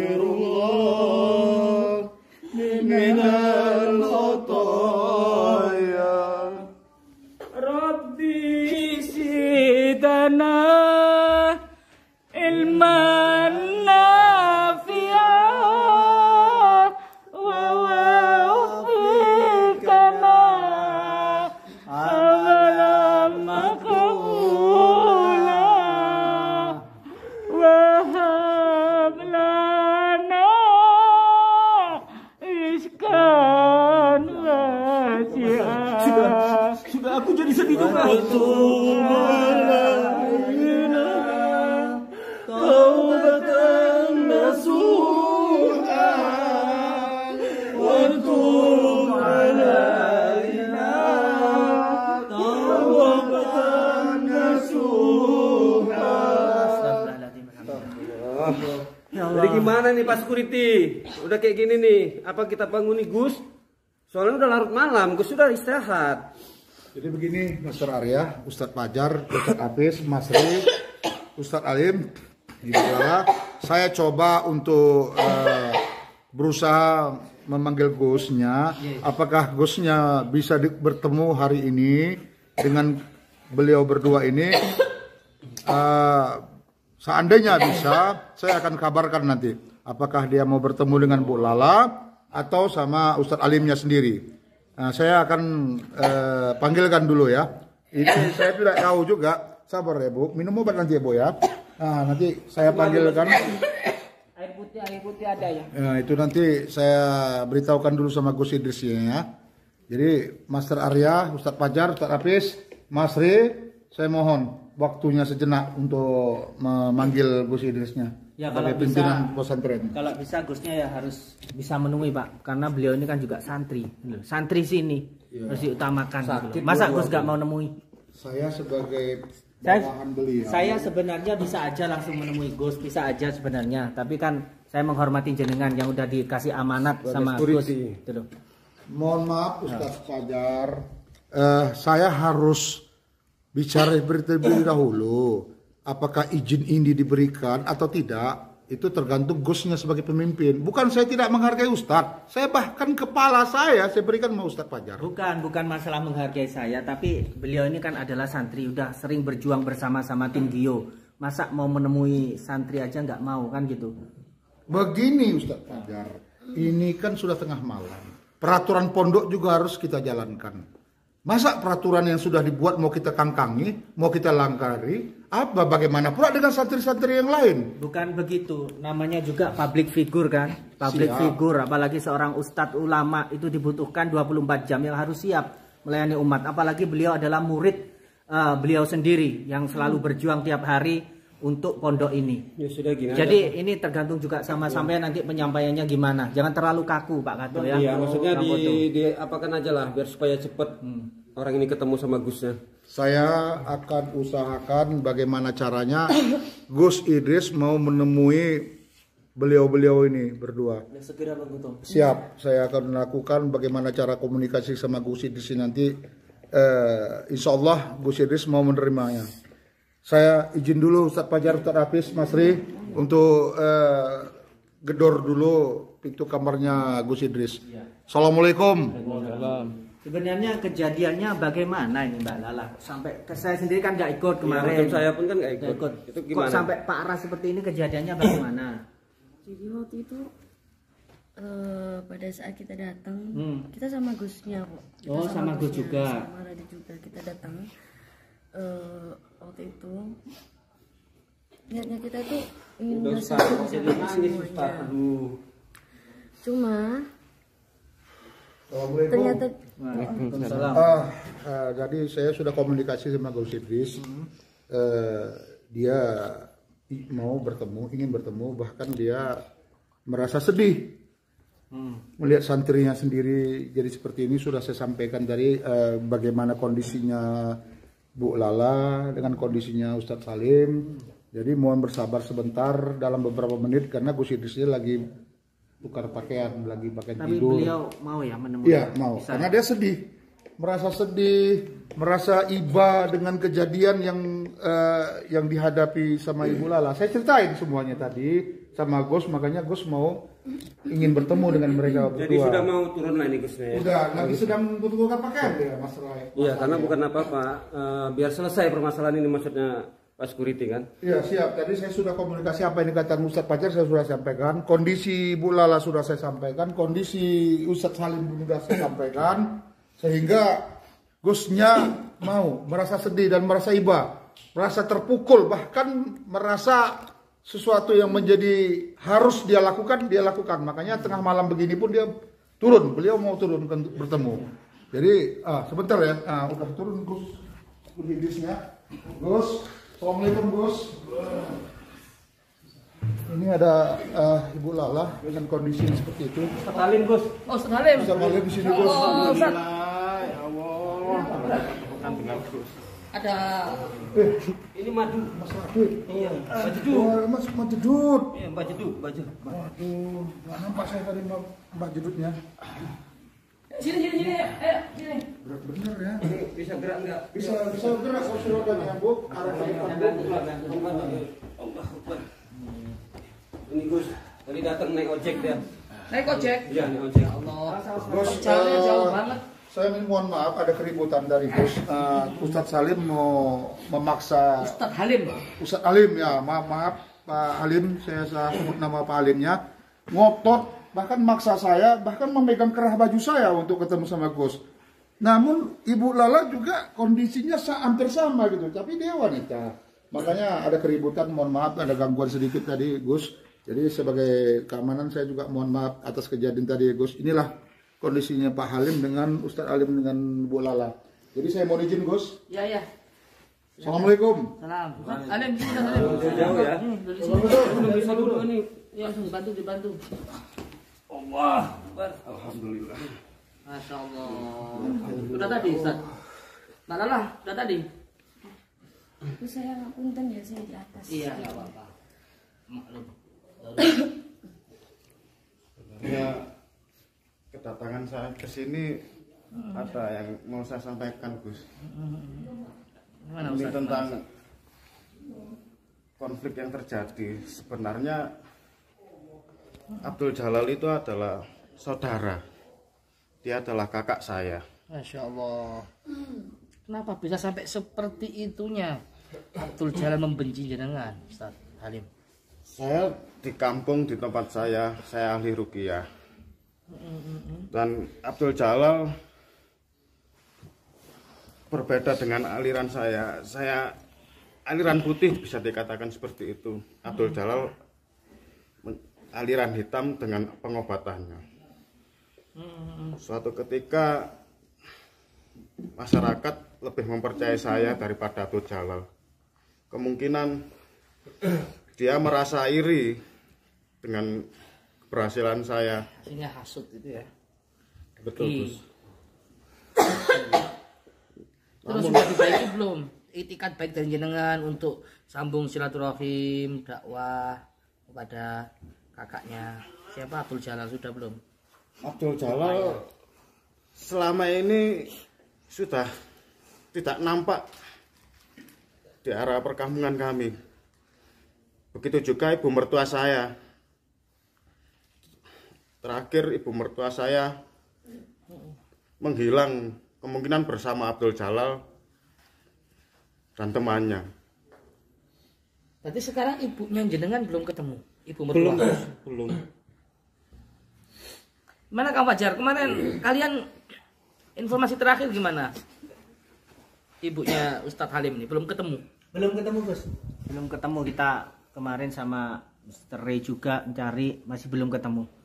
Pak Security? Udah kayak gini nih, apa kita bangun nih Gus? Soalnya udah larut malam, Gus sudah istirahat. Jadi begini, Master Arya, Ustadz Pajar, Ustadz Apis, Mas Ri, Ustadz Alim, Gimana? Saya coba untuk eh, berusaha memanggil Gusnya. Apakah Gusnya bisa bertemu hari ini dengan beliau berdua ini? Eh, seandainya bisa, saya akan kabarkan nanti. Apakah dia mau bertemu dengan Bu Lala atau sama Ustadz Alimnya sendiri. Nah, saya akan eh, panggilkan dulu ya. Ini saya tidak tahu juga. Sabar ya Bu. Minum obat nanti ya Bu ya. Nah, nanti saya panggilkan. Air putih, air putih ada ya. Ya, itu nanti saya beritahukan dulu sama Gus Idrisnya ya. Jadi Master Arya, Ustadz Pajar, Ustadz Apis, Mas Ri, saya mohon waktunya sejenak untuk memanggil Gus Idrisnya Ya, kalau sebagai bisa- pimpinan pesantren. Kalau bisa Gusnya ya harus bisa menemui Pak, karena beliau ini kan juga santri, santri sini harus diutamakan. gitu loh. Masa Gus gak mau nemui? Saya sebagai Saya, bawahan beliau. saya sebenarnya bisa aja langsung menemui Gus, bisa aja sebenarnya. Tapi kan saya menghormati jenengan yang udah dikasih amanat sama Gus. Gitu. Mohon maaf Ustadz Fajar, Eh, saya harus bicara terlebih dahulu. Apakah izin ini diberikan atau tidak? Itu tergantung Gusnya sebagai pemimpin. Bukan saya tidak menghargai Ustadz. Saya bahkan kepala saya saya berikan sama Ustadz Fajar. Bukan, bukan masalah menghargai saya, tapi beliau ini kan adalah santri, udah sering berjuang bersama-sama tim Gio. Masa mau menemui santri aja nggak mau kan gitu? Begini Ustadz Fajar, ini kan sudah tengah malam. Peraturan pondok juga harus kita jalankan. Masa peraturan yang sudah dibuat mau kita kangkangi, mau kita langkari, apa bagaimana pula dengan santri-santri yang lain? Bukan begitu, namanya juga public figure kan. Public Siap. figure, apalagi seorang ustadz ulama itu dibutuhkan 24 jam yang harus siap melayani umat. Apalagi beliau adalah murid eh, beliau sendiri yang selalu berjuang tiap hari untuk pondok ini. Ya sudah gini. aja. Jadi ini tergantung juga sama sampean nanti penyampaiannya gimana. Jangan terlalu kaku Pak Kato ya. Iya, maksudnya di, di apakan aja lah biar supaya cepet orang ini ketemu sama Gusnya. Saya akan usahakan bagaimana caranya Gus Idris mau menemui beliau-beliau ini berdua. segera Bang Gutong Siap, saya akan melakukan bagaimana cara komunikasi sama Gus Idris nanti. Eh, insya Allah Gus Idris mau menerimanya. Saya izin dulu Ustadz Pajar, Ustadz Hafiz, Mas Ri untuk eh, gedor dulu pintu kamarnya Gus Idris. Assalamualaikum. Sebenarnya kejadiannya bagaimana ini Mbak Lala? Sampai ke saya sendiri kan nggak ikut Kemarin kemarin. saya pun kan nggak ikut. ikut. Itu Kok gimana? sampai parah seperti ini kejadiannya bagaimana? Jadi waktu itu eh, pada saat kita datang, Hmm. kita sama Gusnya kok. Kita Oh, sama Gus Gusnya, juga. Sama Radit juga kita datang. Eh, waktu itu. Niatnya kita tuh ingin bersatu semuanya. Cuma ternyata Ah, ah, jadi saya sudah komunikasi sama Gus Idris. Eh, dia mau bertemu, ingin bertemu, bahkan dia merasa sedih. Melihat santrinya sendiri jadi seperti ini. Sudah saya sampaikan tadi eh, bagaimana kondisinya Bu Lala dengan kondisinya Ustadz Salim. Jadi mohon bersabar sebentar dalam beberapa menit karena Gus Idris ini lagi tukar pakaian, lagi Tapi tidur. beliau mau ya menemui? Iya mau, Bisa. karena dia sedih, merasa sedih, merasa iba dengan kejadian yang eh, yang dihadapi sama Ibu Lala. Saya ceritain semuanya tadi sama Gus, makanya Gus mau ingin bertemu dengan mereka berdua. Jadi sudah mau turun lah ini Gusnya ya. Udah, lagi sedang membutuhkan pakaian dia, Mas Rai. Iya, karena bukan apa-apa. Eh, biar selesai permasalahan ini maksudnya Pak Security kan. Iya siap. Tadi saya sudah komunikasi apa yang dikatakan Ustadz Pacar saya sudah sampaikan. Kondisi Bu Lala sudah saya sampaikan. Kondisi Ustadz Salim sudah saya sampaikan. Sehingga Gusnya mau merasa sedih dan merasa iba, merasa terpukul bahkan merasa sesuatu yang menjadi harus dia lakukan dia lakukan. Makanya tengah malam begini pun dia turun. Beliau mau turun untuk bertemu. Jadi ah, sebentar ya. Ah, udah turun Gus. Gus Idrisnya. Gus, Assalamualaikum Gus. Ini ada eh, Ibu Lala dengan kondisi seperti itu. Salim Gus. Oh, Salim. Bisa balik di sini Gus. Oh, Ustaz. Ya Allah. Dengan Gus. Ada ini madu. Mas Radit. Iya, Mbak Jedut. Mas Mbak Jedut. Iya, Mbak Jeduk, Mbak. Waduh, nggak nampak saya tadi Mbak, Mbak Jedutnya. Sini sini sini. Ayo, sini. Berat bener ya. Bisa gerak enggak? Bisa bisa gerak kursi rodanya Bu. Arah ke. Ini Gus, tadi datang naik ojek dia. Naik ojek. Iya, naik ojek. Allah. Gus, Jalannya eh, jauh banget. Saya mohon maaf ada keributan dari Gus. Eh, Ustadz Salim mau memaksa Ustadz Halim. Ustadz Alim ya, maaf maaf Pak Alim, saya salah sebut nama Pak Alimnya, ngotot bahkan maksa saya, bahkan memegang kerah baju saya untuk ketemu sama Gus. Namun Ibu Lala juga kondisinya hampir sama gitu, tapi dia wanita. Makanya ada keributan, mohon maaf ada gangguan sedikit tadi Gus. Jadi sebagai keamanan saya juga mohon maaf atas kejadian tadi Gus. Inilah kondisinya Pak Halim dengan Ustadz Alim dengan Bu Lala. Jadi saya mohon izin Gus. Ya ya. Assalamualaikum. Salam. Sini Ustadz Halim. Jauh ya. Hmm, dari sini. Bisa dulu ini. Ya, dibantu dibantu. Allah. Alhamdulillah. Masya Allah. Udah tadi Ustaz. Mbak Lala, udah tadi? Itu saya punten ya saya di atas. Iya, nggak apa-apa. Maklum. Ya kedatangan saya ke sini ada yang mau saya sampaikan Gus. Gimana Ini Ustaz? tentang konflik yang terjadi. Sebenarnya Abdul Jalal itu adalah saudara. Dia adalah kakak saya. Masya Allah. Kenapa bisa sampai seperti itunya? Abdul Jalal membenci jenengan, Ustaz Halim. Saya di kampung di tempat saya, saya ahli rukiah. Dan Abdul Jalal berbeda dengan aliran saya. Saya aliran putih bisa dikatakan seperti itu. Abdul Jalal aliran hitam dengan pengobatannya. Suatu ketika masyarakat lebih mempercayai saya daripada Abdul Jalal. Kemungkinan dia merasa iri dengan keberhasilan saya. Sehingga hasut itu ya. Betul, Gus. Terus sudah dibaiki belum? Itikat baik dari jenengan untuk sambung silaturahim, dakwah kepada kakaknya. Siapa Abdul Jalal sudah belum? Abdul Jalal selama ini sudah tidak nampak di arah perkampungan kami. Begitu juga ibu mertua saya. Terakhir ibu mertua saya menghilang kemungkinan bersama Abdul Jalal dan temannya. Berarti sekarang ibunya jenengan belum ketemu. Ibu mertua. belum. Mana Kang Fajar? Kemarin kalian informasi terakhir gimana? Ibunya Ustadz Halim ini belum ketemu. Belum ketemu Gus. Belum ketemu kita kemarin sama Mr. Ray juga mencari masih belum ketemu.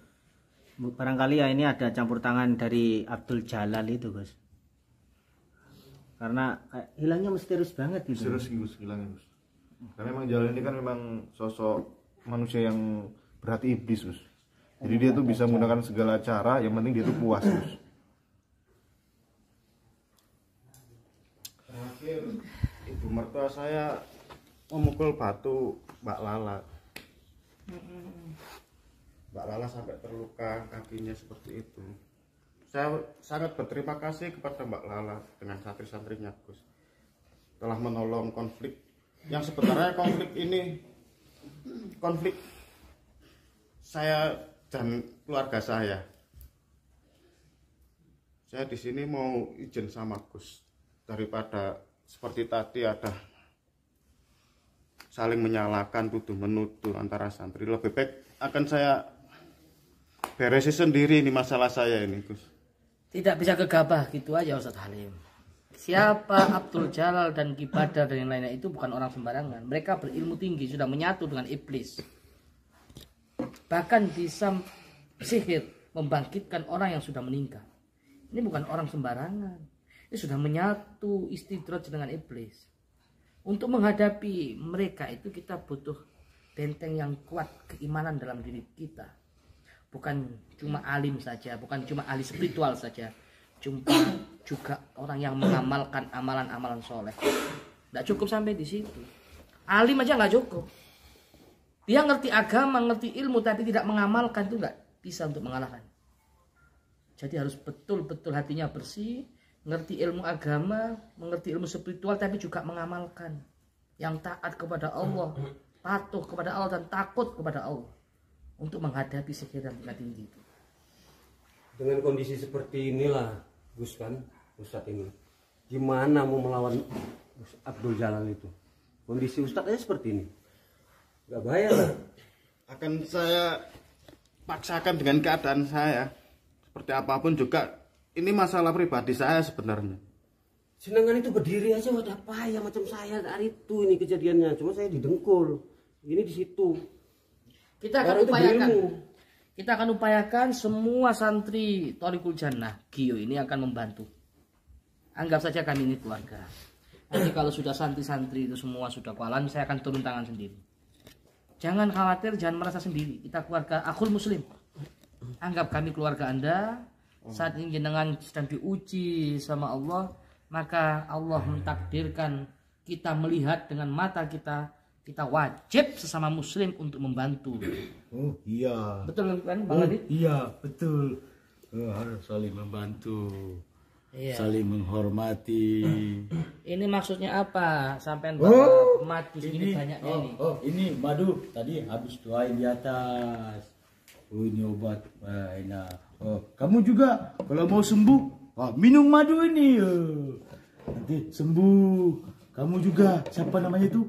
Barangkali ya ini ada campur tangan dari Abdul Jalal itu Gus. Karena kayak hilangnya misterius banget gitu. Serius Gus, hilangnya Gus. Karena memang jalan ini kan memang sosok manusia yang berhati iblis Gus. Jadi dia tuh bisa menggunakan segala cara, yang penting dia tuh puas Gus. Terakhir ibu mertua saya memukul batu Mbak Lala. Mbak Lala sampai terluka kakinya seperti itu. Saya sangat berterima kasih kepada Mbak Lala dengan santri-santrinya Gus. Telah menolong konflik yang sebenarnya konflik ini konflik saya dan keluarga saya. Saya di sini mau izin sama Gus daripada seperti tadi ada saling menyalahkan tuduh menuduh antara santri lebih baik akan saya beresi sendiri ini masalah saya ini Gus Tidak bisa gegabah gitu aja Ustadz Halim. Siapa Abdul Jalal dan Ki Badar dan yang lainnya itu bukan orang sembarangan. Mereka berilmu tinggi, sudah menyatu dengan iblis. Bahkan bisa sihir membangkitkan orang yang sudah meninggal. Ini bukan orang sembarangan. Ini sudah menyatu istidroj dengan iblis. Untuk menghadapi mereka itu kita butuh benteng yang kuat keimanan dalam diri kita bukan cuma alim saja, bukan cuma ahli spiritual saja, jumpa juga orang yang mengamalkan amalan-amalan soleh. Tidak cukup sampai di situ. Alim aja nggak cukup. Dia ngerti agama, ngerti ilmu, tapi tidak mengamalkan itu nggak bisa untuk mengalahkan. Jadi harus betul-betul hatinya bersih, ngerti ilmu agama, mengerti ilmu spiritual, tapi juga mengamalkan. Yang taat kepada Allah, patuh kepada Allah dan takut kepada Allah untuk menghadapi sihir yang tingkat tinggi itu. Dengan kondisi seperti inilah Gus kan Ustadz ini. Gimana mau melawan Gus Abdul Jalal itu? Kondisi Ustadz aja seperti ini. Gak bahaya lah. akan saya paksakan dengan keadaan saya seperti apa pun juga ini masalah pribadi saya sebenarnya Sedangkan itu berdiri aja wadah payah macam saya hari itu ini kejadiannya. Cuma saya didengkul. Ini di situ. Kita akan itu upayakan. Kita akan upayakan semua santri Torikul Jannah Gio ini akan membantu. Anggap saja kami ini keluarga. Nanti kalau sudah santri-santri itu semua sudah kualan, saya akan turun tangan sendiri. Jangan khawatir, jangan merasa sendiri. Kita keluarga akul muslim. Anggap kami keluarga Anda. Saat ini jenengan sedang diuji sama Allah, maka Allah mentakdirkan kita melihat dengan mata kita. Kita wajib sesama muslim untuk membantu. Oh iya. Betul kan Bang Oh, Adit? iya betul. Oh, harus saling membantu, Iya. saling menghormati. Ini maksudnya apa? Sampai Oh, madu segini ini banyaknya oh, ini. oh ini madu tadi habis tuain di atas. Oh ini obat ah, enak. Oh kamu juga kalau mau sembuh, wah, minum madu ini. Oh. Nanti sembuh. Kamu juga siapa namanya itu?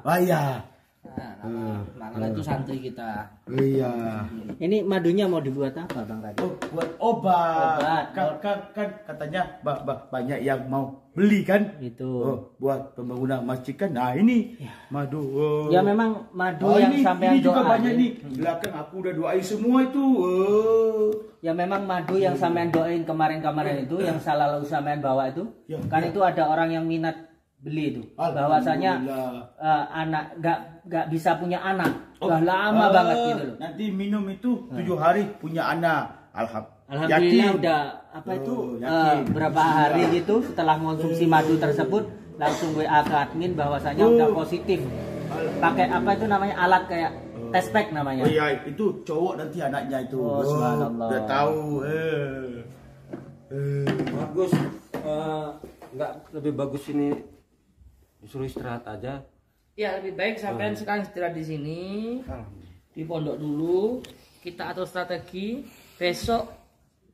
Oh, iya. Nah, Mangala itu santri kita. Iya. Ini madunya mau dibuat apa Bang Radit? Oh, buat obat. Obat. Kan, kan, kan katanya ba- ba- banyak yang mau beli kan? Itu. Oh, buat pembangunan masjid kan. Nah, ini madu. Oh. Ya memang madu Oh, yang ini, sampean ini juga doain. banyak nih. Belakang aku udah doain semua itu. Oh. Ya memang madu yang sampean doain kemarin-kemarin itu yang salah lalu sampean bawa itu Ya, kan ya. itu ada orang yang minat beli itu. Bahwasanya Alhamdulillah. eh, anak nggak nggak bisa punya anak. Oh, Udah lama ah, banget gitu loh. Nanti minum itu tujuh hari punya anak. Alham. Alhamdulillah Yakin. udah apa itu Oh, eh, yakin. berapa hari gitu setelah mengonsumsi madu tersebut langsung WA ke admin bahwasanya Oh. udah positif. Pakai apa itu namanya alat kayak test pack namanya. Oh iya, itu cowok nanti anaknya itu. Oh, subhanallah. Udah tahu. Eh. Eh. Bagus. Eh, nggak lebih bagus ini disuruh istirahat aja. Ya lebih baik sampean sekarang istirahat di sini. Di pondok dulu. Kita atur strategi. Besok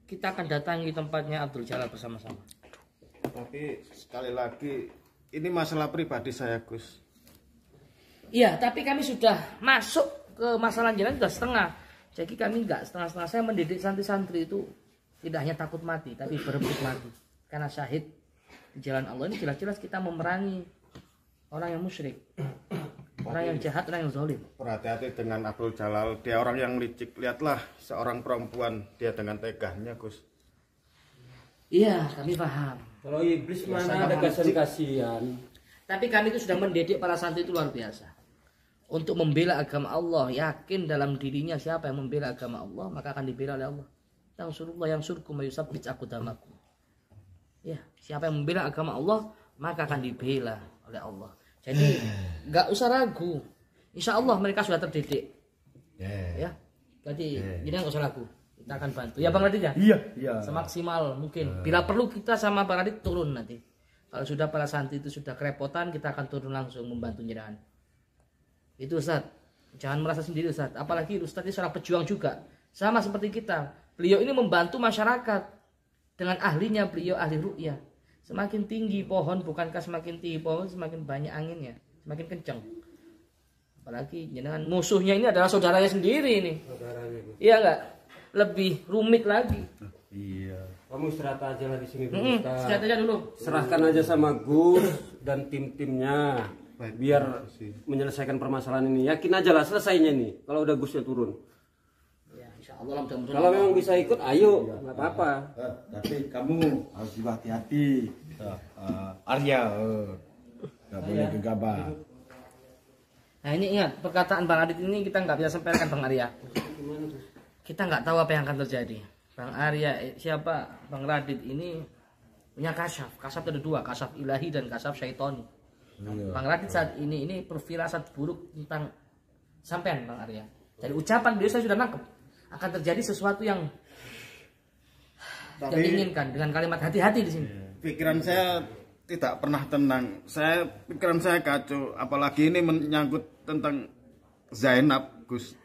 kita akan datangi tempatnya Abdul Jalal bersama-sama. tapi sekali lagi ini masalah pribadi saya Gus Iya, tapi kami sudah masuk ke masalah jalan sudah setengah. Jadi kami nggak setengah-setengah. Saya mendidik santri-santri itu tidak hanya takut mati, tapi berebut mati. Karena syahid di jalan Allah ini jelas-jelas kita memerangi orang yang musyrik, orang yang jahat, orang yang zalim. berhati-hati dengan Abdul Jalal dia orang yang licik lihatlah seorang perempuan dia dengan tegahnya Gus Iya, kami paham. Kalau iblis Ya, mana ada paham. kasihan-kasihan. Tapi kami itu sudah mendidik para santri itu luar biasa. Untuk membela agama Allah, yakin dalam dirinya siapa yang membela agama Allah, maka akan dibela oleh Allah. Yang surullah yang surku mayusabit aku damaku. Ya, siapa yang membela agama Allah, maka akan dibela oleh Allah. Jadi nggak usah ragu. Insya Allah mereka sudah terdidik. Ya, jadi jadi nggak usah ragu. Kita akan bantu. Ya Bang Radit ya. Iya, iya. Semaksimal mungkin. Bila perlu kita sama Bang Radit turun nanti. Kalau sudah para santri itu sudah kerepotan, kita akan turun langsung membantu jenengan. Itu Ustaz. Jangan merasa sendiri Ustaz. Apalagi Ustaz ini seorang pejuang juga. Sama seperti kita. Beliau ini membantu masyarakat. Dengan ahlinya beliau ahli ru'yah. Semakin tinggi pohon, bukankah semakin tinggi pohon, semakin banyak anginnya. Semakin kencang. Apalagi jenengan musuhnya ini adalah saudaranya sendiri ini. Iya enggak? Lebih rumit lagi. Iya. Kamu istirahat aja lah di sini dulu. Mm-mm, Ustaz. istirahat aja dulu. Serahkan aja sama Gus dan tim-timnya biar menyelesaikan permasalahan ini. Yakin aja lah selesainya nih. Kalau udah Gusnya turun. Allah. Kalau memang bisa ikut, ayo, nggak apa-apa. Eh, tapi kamu harus juga hati-hati. Eh, eh, Arya, eh, nggak boleh gegabah. Nah ini ingat perkataan Bang Adit ini kita nggak bisa sampaikan Bang Arya. Kita nggak tahu apa yang akan terjadi. Bang Arya siapa Bang Radit ini punya kasaf. Kasaf ada dua, kasaf ilahi dan kasaf syaitoni. Bang Radit saat ini ini perfirasat buruk tentang sampean Bang Arya. Dari ucapan beliau saya sudah nangkep akan terjadi sesuatu yang yang Tapi- diinginkan dengan kalimat hati-hati di sini. pikiran saya tidak pernah tenang. Saya pikiran saya kacau, apalagi ini menyangkut tentang Zainab, Gus.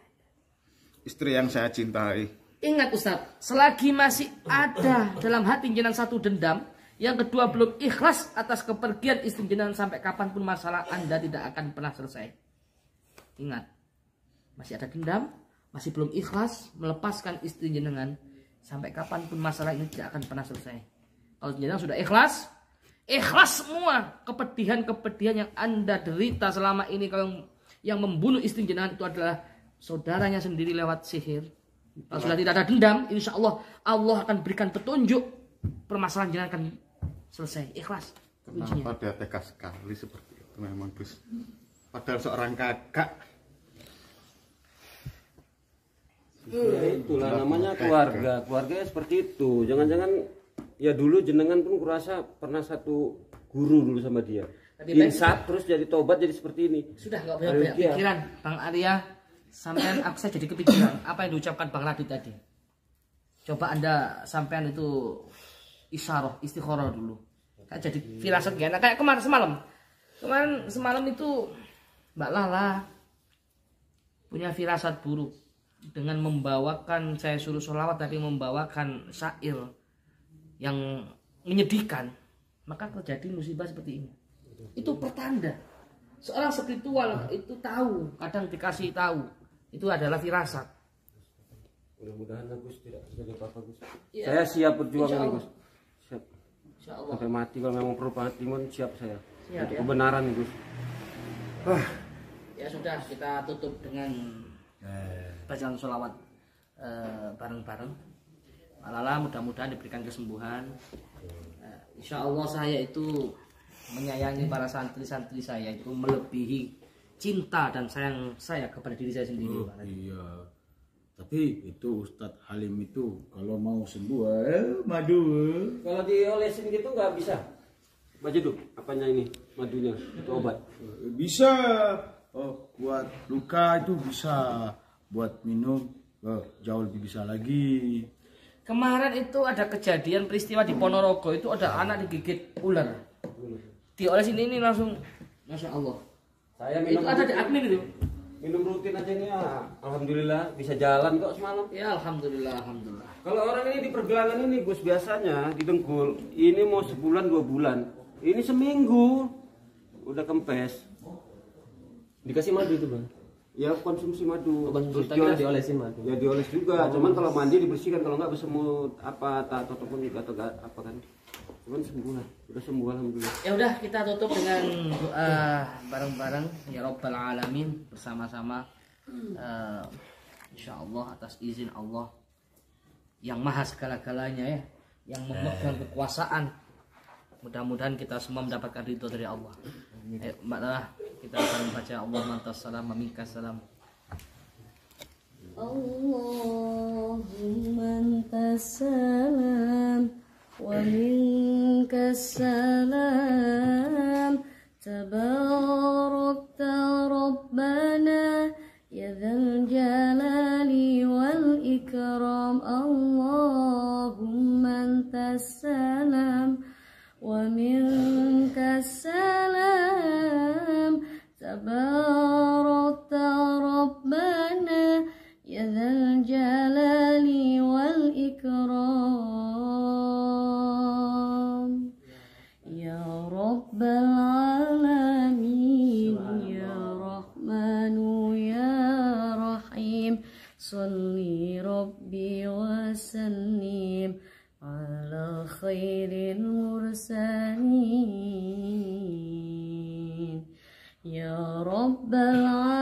Istri yang saya cintai. Ingat Ustadz, selagi masih ada dalam hati jenengan satu dendam, yang kedua belum ikhlas atas kepergian istri jenengan sampai kapan pun masalah Anda tidak akan pernah selesai. Ingat, masih ada dendam, masih belum ikhlas melepaskan istri jenengan sampai kapan pun masalah ini tidak akan pernah selesai. Kalau jenengan sudah ikhlas, ikhlas semua kepedihan-kepedihan yang Anda derita selama ini kalau yang membunuh istri jenengan itu adalah saudaranya sendiri lewat sihir. Kalau sudah tidak ada dendam, insya Allah Allah akan berikan petunjuk permasalahan jenengan akan selesai. Ikhlas. Kenapa dia tega sekali seperti itu memang Gus? Padahal seorang kakak. Ya itulah namanya keluarga. Keluarga seperti itu. Jangan-jangan ya dulu jenengan pun kurasa pernah satu guru dulu sama dia. Insaf terus jadi tobat jadi seperti ini. Sudah nggak Ayo, banyak pikiran, Bang Arya. Sampean aku saya jadi kepikiran apa yang diucapkan Bang Radit tadi. Coba anda sampean itu isyarah, istikharah dulu. Kayak jadi firasat gak enak. Kayak kemarin semalam. Kemarin semalam itu Mbak Lala punya firasat buruk dengan membawakan saya suruh sholawat tapi membawakan syair yang menyedihkan maka terjadi musibah seperti ini itu pertanda seorang spiritual itu tahu kadang dikasih tahu itu adalah firasat Mudah-mudahan Gus tidak terjadi apa-apa Gus. Iya. Saya siap berjuang Allah. Gus. Siap. Insya Allah. Sampai mati kalau memang perlu mati pun siap saya. Siap, Untuk ya. kebenaran Gus. Wah, ya sudah kita tutup dengan bacaan sholawat eh, bareng-bareng Malala mudah-mudahan diberikan kesembuhan Eh, Insya Allah saya itu menyayangi para santri-santri saya itu melebihi cinta dan sayang saya kepada diri saya sendiri Oh, Pak iya. Tapi itu Ustadz Halim itu kalau mau sembuh eh, madu. eh. kalau diolesin gitu nggak bisa. Baju dulu, apanya ini? Madunya, itu obat. Bisa oh, buat luka itu bisa buat minum oh, jauh lebih bisa lagi. Kemarin itu ada kejadian peristiwa di Ponorogo itu ada anak digigit ular. Diolesin ini langsung Masya Allah. Saya Itu minum ada di admin itu. minum rutin aja nih ya. Alhamdulillah bisa jalan kok semalam. Ya alhamdulillah alhamdulillah. Kalau orang ini di pergelangan ini Gus biasanya di dengkul ini mau sebulan dua bulan. Ini seminggu udah kempes. Dikasih madu itu bang. Ya konsumsi madu. Oh, konsumsi, Terus tapi dioles- diolesin madu. Ya dioles juga. Cuman kalau mandi dibersihkan kalau nggak bersemut apa tak ataupun atau nggak apa kan. Cuman sembuh lah. Udah sembuh alhamdulillah. Ya udah kita tutup dengan doa bareng-bareng ya Rabbal Alamin bersama-sama. Eh, Insya Allah atas izin Allah yang maha segala-galanya ya, yang memegang kekuasaan. Mudah-mudahan kita semua mendapatkan ridho dari Allah. Ayo, Mbak Lala, kita akan membaca Allah mantas salam, meminkas salam. اللهم أنت السلام ومنك السلام تباركت ربنا يا ذا الجلال والإكرام اللهم أنت السلام ومنك السلام تباركت ربنا يا ذا الجلال والإكرام. يا رب العالمين يا رحمن يا رحيم. صلي ربي وسلم على خير المرسلين. يا رب العالمين.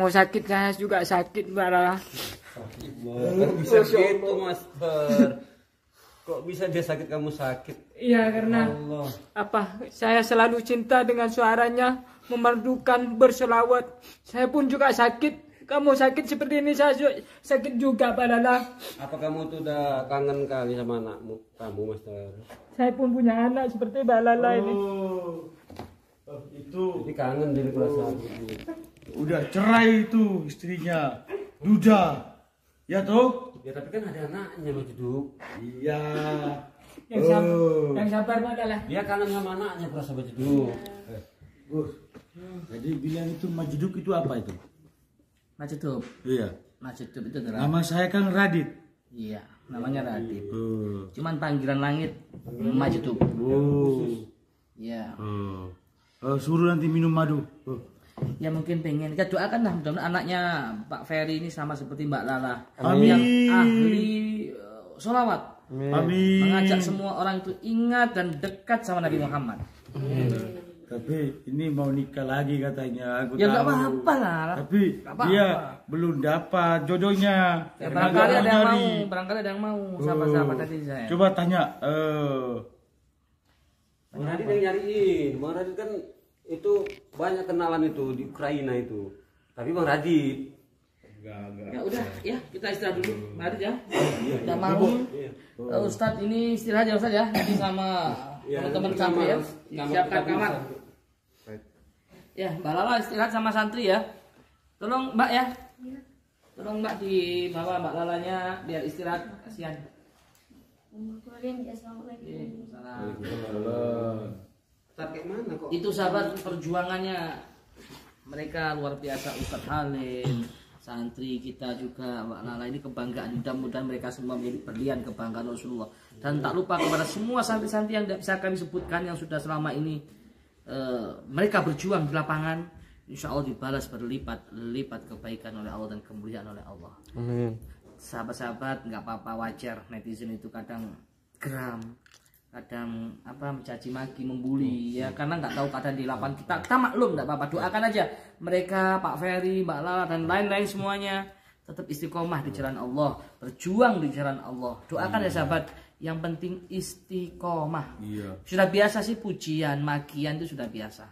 Kamu sakit, saya juga sakit, Mbak Lala. Kok bisa gitu, Master? Kok bisa dia sakit kamu sakit? Iya, karena Allah. apa? Saya selalu cinta dengan suaranya, memerdukan berselawat. Saya pun juga sakit. Kamu sakit seperti ini, saya sakit juga, Lala. Apa kamu tuh udah kangen kali sama anakmu, kamu, Master? Saya pun punya anak seperti Mbak Lala ini. Oh, itu Jadi kangen dari perasaan udah cerai itu istrinya duda ya toh Ya tapi kan ada anaknya hidup. iya Yang sabar, Oh. yang sabar Lala. Dia kangen sama anaknya perasa hidup. Gus jadi bilang itu majiduk itu apa itu Majedub. iya Majedub itu adalah nama saya kan Radit iya, namanya Radit. oh Cuman panggilan langit Majedub. oh, Iya. oh. Oh, suruh nanti minum madu oh. Ya mungkin pengen kita doakan lah mudah-mudahan anaknya Pak Ferry ini sama seperti Mbak Lala Amin. yang ahli eh, sholawat amin mengajak semua orang itu ingat dan dekat sama Nabi Muhammad. tapi ini mau nikah lagi katanya aku Ya nggak tahu. apa-apa lah. tapi Nggak apa-apa. dia belum dapat jodohnya Ya, barangkali ada yang nyari. mau, barangkali ada yang mau tadi saya. coba tanya eh Bang Radit yang nyariin. Bang Radit kan itu banyak kenalan itu di Ukraina itu. Tapi Bang Radit Ya udah, ya kita istirahat dulu, mari ya. Udah malam. Eh, Ustadz ini istirahat ya Ustadz ya, nanti sama teman-teman santri ya. Siapkan kamar. Ya, Mbak Lala istirahat sama santri ya. Tolong Mbak ya. Tolong Mbak dibawa Mbak Lalanya biar istirahat, kasihan. Kayak mana kok? Itu sahabat perjuangannya. Mereka luar biasa Ustadz Halim santri kita juga Mbak Lala. Ini kebanggaan mudah-mudahan mereka semua menjadi berlian kebanggaan Rasulullah. Dan tak lupa kepada semua santri-santri yang tidak bisa kami sebutkan yang sudah selama ini eh, mereka berjuang di lapangan. Insya Allah dibalas berlipat lipat kebaikan oleh Allah dan kemuliaan oleh Allah. Amin. Sahabat-sahabat nggak apa-apa wajar. Netizen itu kadang geram kadang apa mencaci maki membuli ya. karena nggak tahu keadaan di lapangan. Kita kita maklum nggak apa-apa. Doakan aja mereka Pak Ferry Mbak Lala dan lain-lain semuanya. Tetap istiqomah di jalan Allah. Berjuang di jalan Allah. Doakan ya sahabat. Yang penting istiqomah. Iya. Sudah biasa sih pujian makian itu sudah biasa.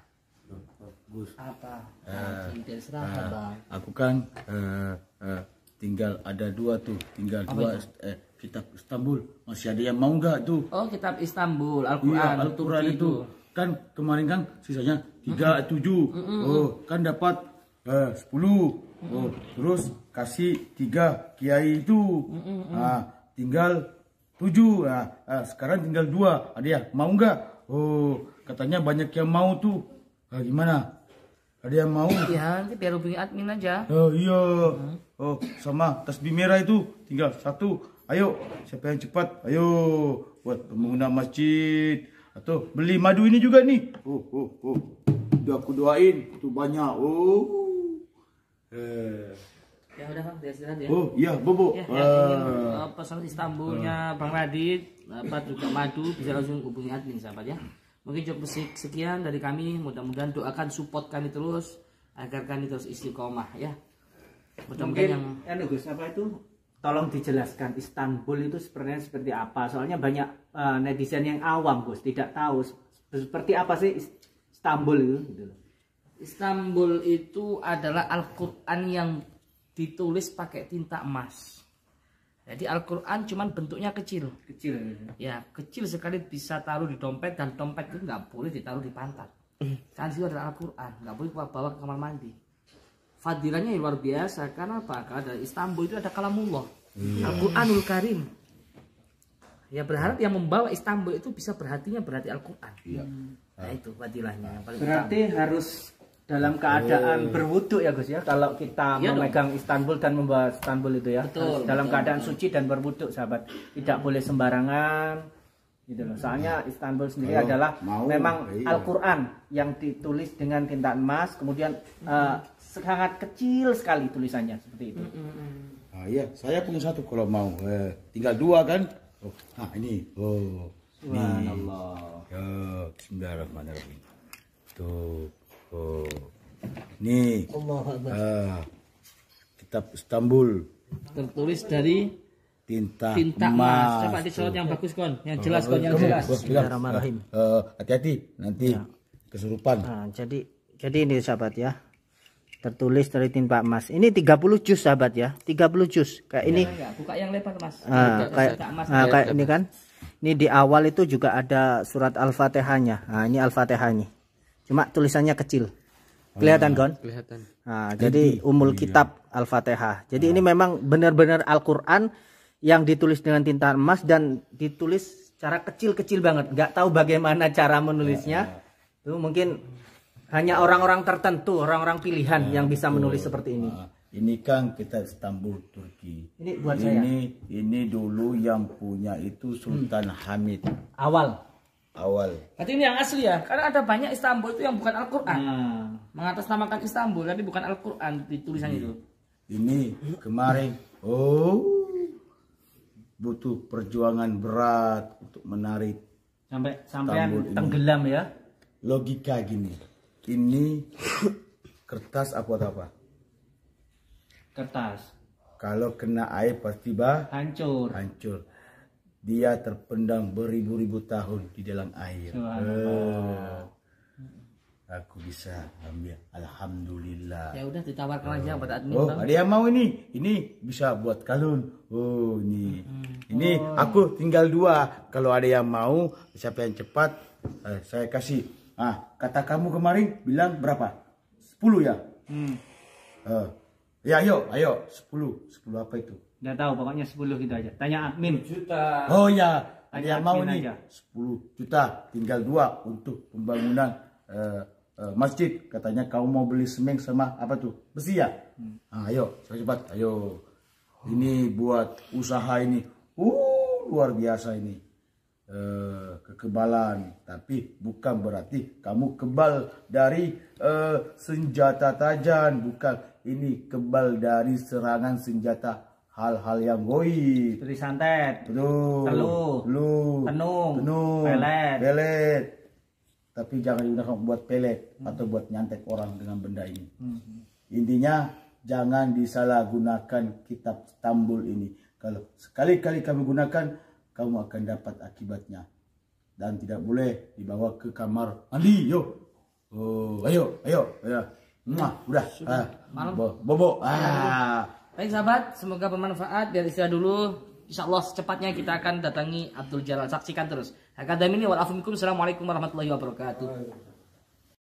Gus apa? Eh, serah bang? aku kan eh, eh, tinggal ada dua tuh tinggal dua eh, kitab Istanbul. Masih ada yang mau nggak tuh oh kitab Istanbul Iya, Al-Quran Al-Quran Turki itu. Kan kemarin kan sisanya tiga tujuh. Oh kan dapat eh, sepuluh. Oh terus kasih tiga kiai itu. Nah tinggal tujuh. Nah, ah, sekarang tinggal dua. Ada ya mau nggak oh katanya banyak yang mau tuh. Nah, gimana? Ada yang mau? Ya nanti biar hubungi admin aja. Oh iya. Oh sama tasbih merah itu tinggal satu. Ayo siapa yang cepat? Ayo buat pembangunan masjid atau beli madu ini juga nih. Oh oh oh. Udah aku doain itu banyak. Oh. Eh. Ya udah bang, dia istirahat ya. Oh iya bobo. Ya, Ah. yang ingin uh, pesan Istanbulnya Bang Radit, apa juga madu bisa langsung hubungi admin sahabat ya. Mungkin cukup sek- sekian dari kami. Mudah-mudahan doakan support kami terus agar kami terus istiqomah ya. Mudah-mudahan Mungkin yang anu Gus apa itu tolong dijelaskan Istanbul itu sebenarnya seperti apa soalnya banyak eh, netizen yang awam Gus tidak tahu se- seperti apa sih Is- Istanbul itu gitu. Istanbul itu adalah Al-Quran yang ditulis pakai tinta emas. Jadi Al-Quran cuman bentuknya kecil. kecil gitu. Ya, kecil sekali bisa taruh di dompet dan dompet itu nggak boleh ditaruh di pantat. Karena itu adalah Al-Quran, nggak boleh bawa ke kamar mandi. Fadilahnya luar biasa, karena apa? Karena dari Istanbul itu ada kalamullah. Al-Quranul Karim. Ya berharap yang membawa Istanbul itu bisa berhatinya berarti Al-Quran. Nah itu fadilahnya yang paling Berarti harus dalam keadaan berwudhu ya Gus ya kalau kita Iya dong. memegang Istanbul dan membawa Istanbul itu ya Betul, dalam betul, keadaan betul. suci dan berwudhu sahabat tidak boleh sembarangan gitu loh soalnya Istanbul sendiri Kalau adalah mau, memang iya. Al-Quran yang ditulis dengan tinta emas kemudian eh, sangat kecil sekali tulisannya seperti itu Ah iya, saya punya satu kalau mau. Eh, tinggal dua kan? Oh, nah ini. Oh. Nih. Ya, bismillahirrahmanirrahim. Tuh. Oh. Nih. Ah, kitab Istanbul tertulis dari tinta, tinta emas. Coba disorot yang bagus kon, yang jelas kon, yang jelas. Bismillahirrahmanirrahim. Eh, hati-hati nanti kesurupan. Nah, jadi jadi ini sahabat ya tertulis dari tinta emas ini 30 juz sahabat ya. 30 juz. Kayak ini. Ya, buka yang lebar mas. Tinta- kayak emas. ah, kayak ini kan. Ini di awal itu juga ada surat al-fatihahnya. Nah ini al-fatihahnya. Cuma tulisannya kecil. Kelihatan kan kelihatan. Nah, jadi umul kitab al-fatihah. Jadi ini memang benar-benar Al-Quran yang ditulis dengan tinta emas dan ditulis secara kecil-kecil banget. Nggak tahu bagaimana cara menulisnya. Itu mungkin hanya orang-orang tertentu orang-orang pilihan yang bisa menulis seperti ini Ah, ini kan kita Istanbul Turki. ini buat saya Ini ini dulu yang punya itu Sultan Hamid awal awal. Berarti ini yang asli ya, karena ada banyak Istanbul itu yang bukan Al-Quran. nah, Mengatasnamakan Istanbul, tapi bukan Al-Quran di tulisan itu. Ini kemarin oh butuh perjuangan berat untuk menarik sampai ini. tenggelam ya logika gini. Ini kertas apa apa? kertas Kalau kena air pasti bah hancur hancur. Dia terpendam beribu-ribu tahun di dalam air. Eh, aku bisa ambil. Alhamdulillah. Ya udah ditawarkan aja pada admin. Oh, Bang. ada yang mau ini? Ini bisa buat kalun. Oh, ini. Ini aku tinggal dua. Kalau ada yang mau, siapa yang cepat, eh, saya kasih. Ah, kata kamu kemarin bilang berapa? 10 ya? hmm. Eh, ya, ayo, ayo. 10. 10 apa itu? nggak tahu pokoknya 10 gitu aja tanya admin Oh ya, ada Tanya yang mau nih. aja. 10 juta, tinggal dua untuk pembangunan eh, eh, masjid. Katanya kamu mau beli semen sama apa tuh? Besi ya? Ah, ayo, cepat, ayo. Ini buat usaha ini. Uh, luar biasa ini. Eh, kekebalan, tapi bukan berarti kamu kebal dari eh, senjata tajam, bukan. Ini kebal dari serangan senjata hal-hal yang goib. seperti santet Betul. Teluh. Teluh. Tenung. Tenung. Pelet. Pelet. Tapi jangan digunakan buat pelet atau buat nyantek orang dengan benda ini. Intinya jangan disalahgunakan kitab Istanbul ini. Kalau sekali-kali kamu gunakan, kamu akan dapat akibatnya. Dan tidak boleh dibawa ke kamar mandi. Yo. Oh, ayo, ayo, ayo. Mwah, udah. Ah, bo- bobo. Ah. Baik sahabat, semoga bermanfaat. Biar istirahat dulu. Insya Allah secepatnya kita akan datangi Abdul Jalal. Saksikan terus. Akademi ini warahmatullahi wabarakatuh.